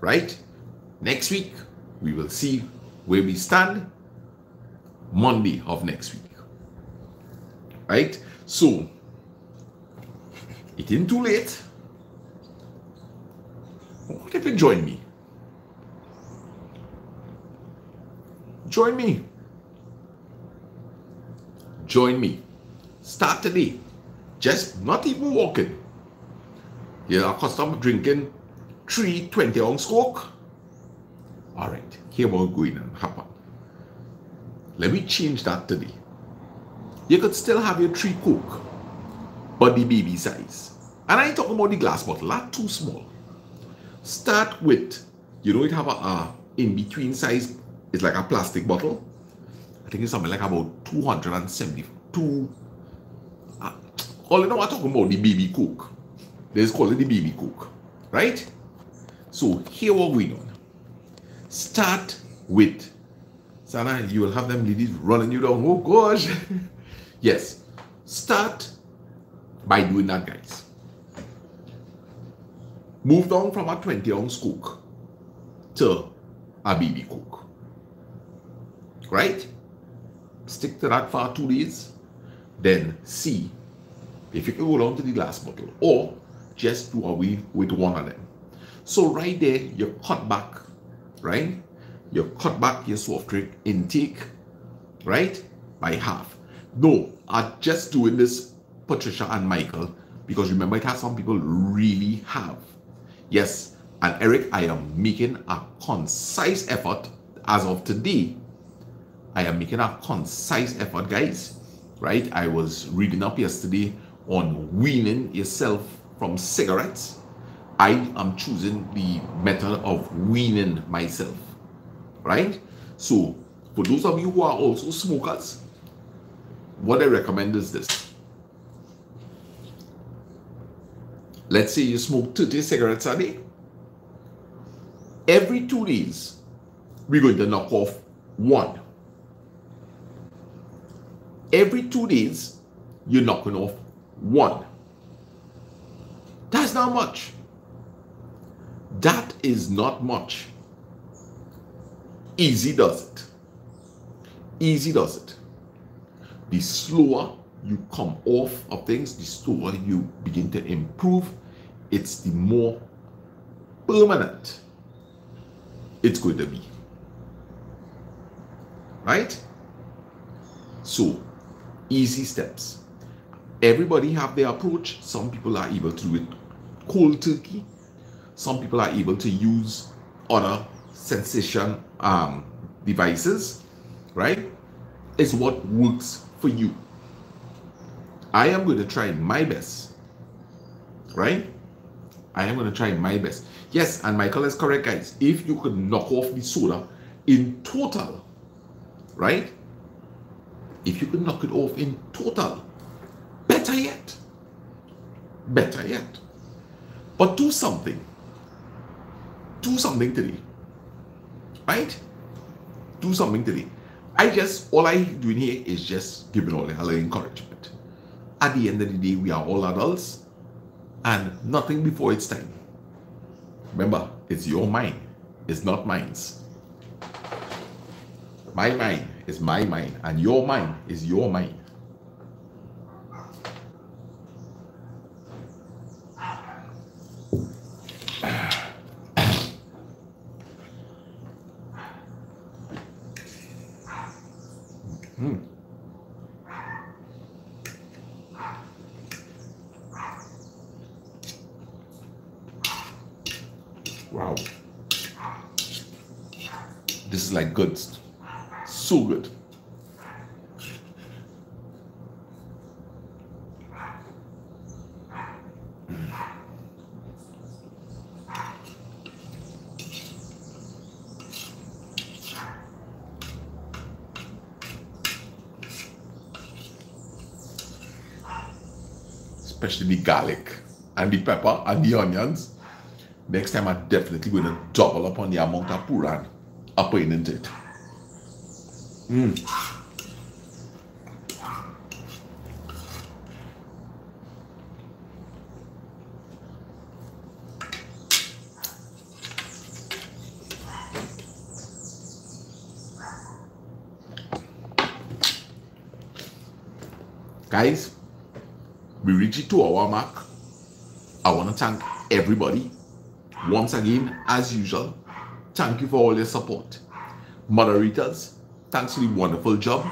Right? Next week, we will see where we stand Monday of next week. Right? So, it isn't too late. What if you join me? Join me join me. Start today. Just not even walking. You're accustomed drinking three 20 ounce coke. All right, here we're going and happen. Let me change that today. You could still have your three coke, but the baby size. And I ain't talking about the glass bottle, not too small. Start with, you know, it have a, a in between size, it's like a plastic bottle I think it's something like about 272. Uh, all you know, I'm talking about the baby Coke. There's called it the baby Coke, right? So here what we on. Start with Sana, you will have them ladies running you down. Oh gosh. yes. Start by doing that, guys. Move down from a 20 ounce Coke to a baby Coke. Right? stick to that for two days, then see if you can go down to the glass bottle or just do away with one of them. So right there, you cut back, right? You cut back your soft drink intake, right? By half. No, I'm just doing this, Patricia and Michael, because remember it has some people really have. Yes, and Eric, I am making a concise effort as of today I am making a concise effort, guys. Right? I was reading up yesterday on weaning yourself from cigarettes. I am choosing the method of weaning myself. Right? So, for those of you who are also smokers, what I recommend is this. Let's say you smoke 30 cigarettes a day. Every two days, we're going to knock off one every two days, you're knocking off one. That's not much. That is not much. Easy does it. Easy does it. The slower you come off of things, the slower you begin to improve. It's the more permanent it's going to be. Right? So, easy steps. Everybody have their approach. Some people are able to do it cold turkey. Some people are able to use other sensation um, devices, right? It's what works for you. I am going to try my best, right? I am going to try my best. Yes, and Michael is correct, guys. If you could knock off the soda in total, right? If you could knock it off in total, better yet. Better yet. But do something. Do something today. Right? Do something today. I just, all I doing here is just giving all a little encouragement. At the end of the day, we are all adults and nothing before it's time. Remember, it's your mind, it's not mine's. My mind is my mind, and your mind is your mind. Wow. This is like good. So good. Especially the garlic and the pepper and the onions. Next time, I'm definitely going to double up on the amount of puran I put into it. Mm. Guys, we reached two hour mark. To thank everybody once again, as usual, thank you for all your support. Moderators, thanks for the wonderful job.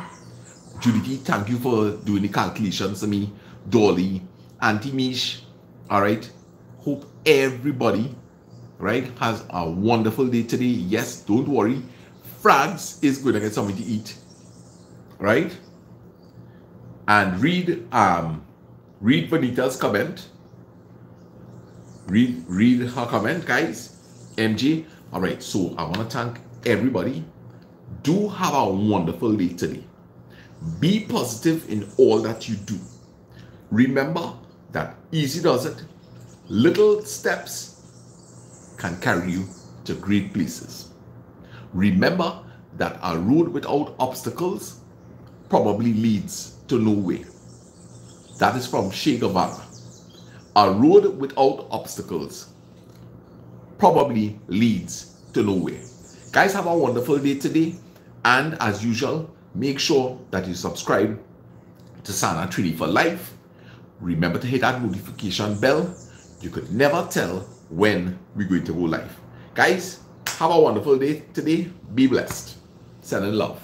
Judy, thank you for doing the calculations for me. Dolly, Auntie Mish, all right. Hope everybody, right, has a wonderful day today. Yes, don't worry. Frags is going to get something to eat, right? And read, um, read Vanita's comment read read her comment guys. Mj all right so i want to thank everybody. Do have a wonderful day today. Be positive in all that you do. Remember that easy does it. Little steps can carry you to great places. Remember that a road without obstacles probably leads to nowhere. That is from Che Guevara a road without obstacles probably leads to nowhere. Guys, have a wonderful day today. And as usual, make sure that you subscribe to Sana 3D for Life. Remember to hit that notification bell. You could never tell when we're going to go live. Guys, have a wonderful day today. Be blessed. Sending love.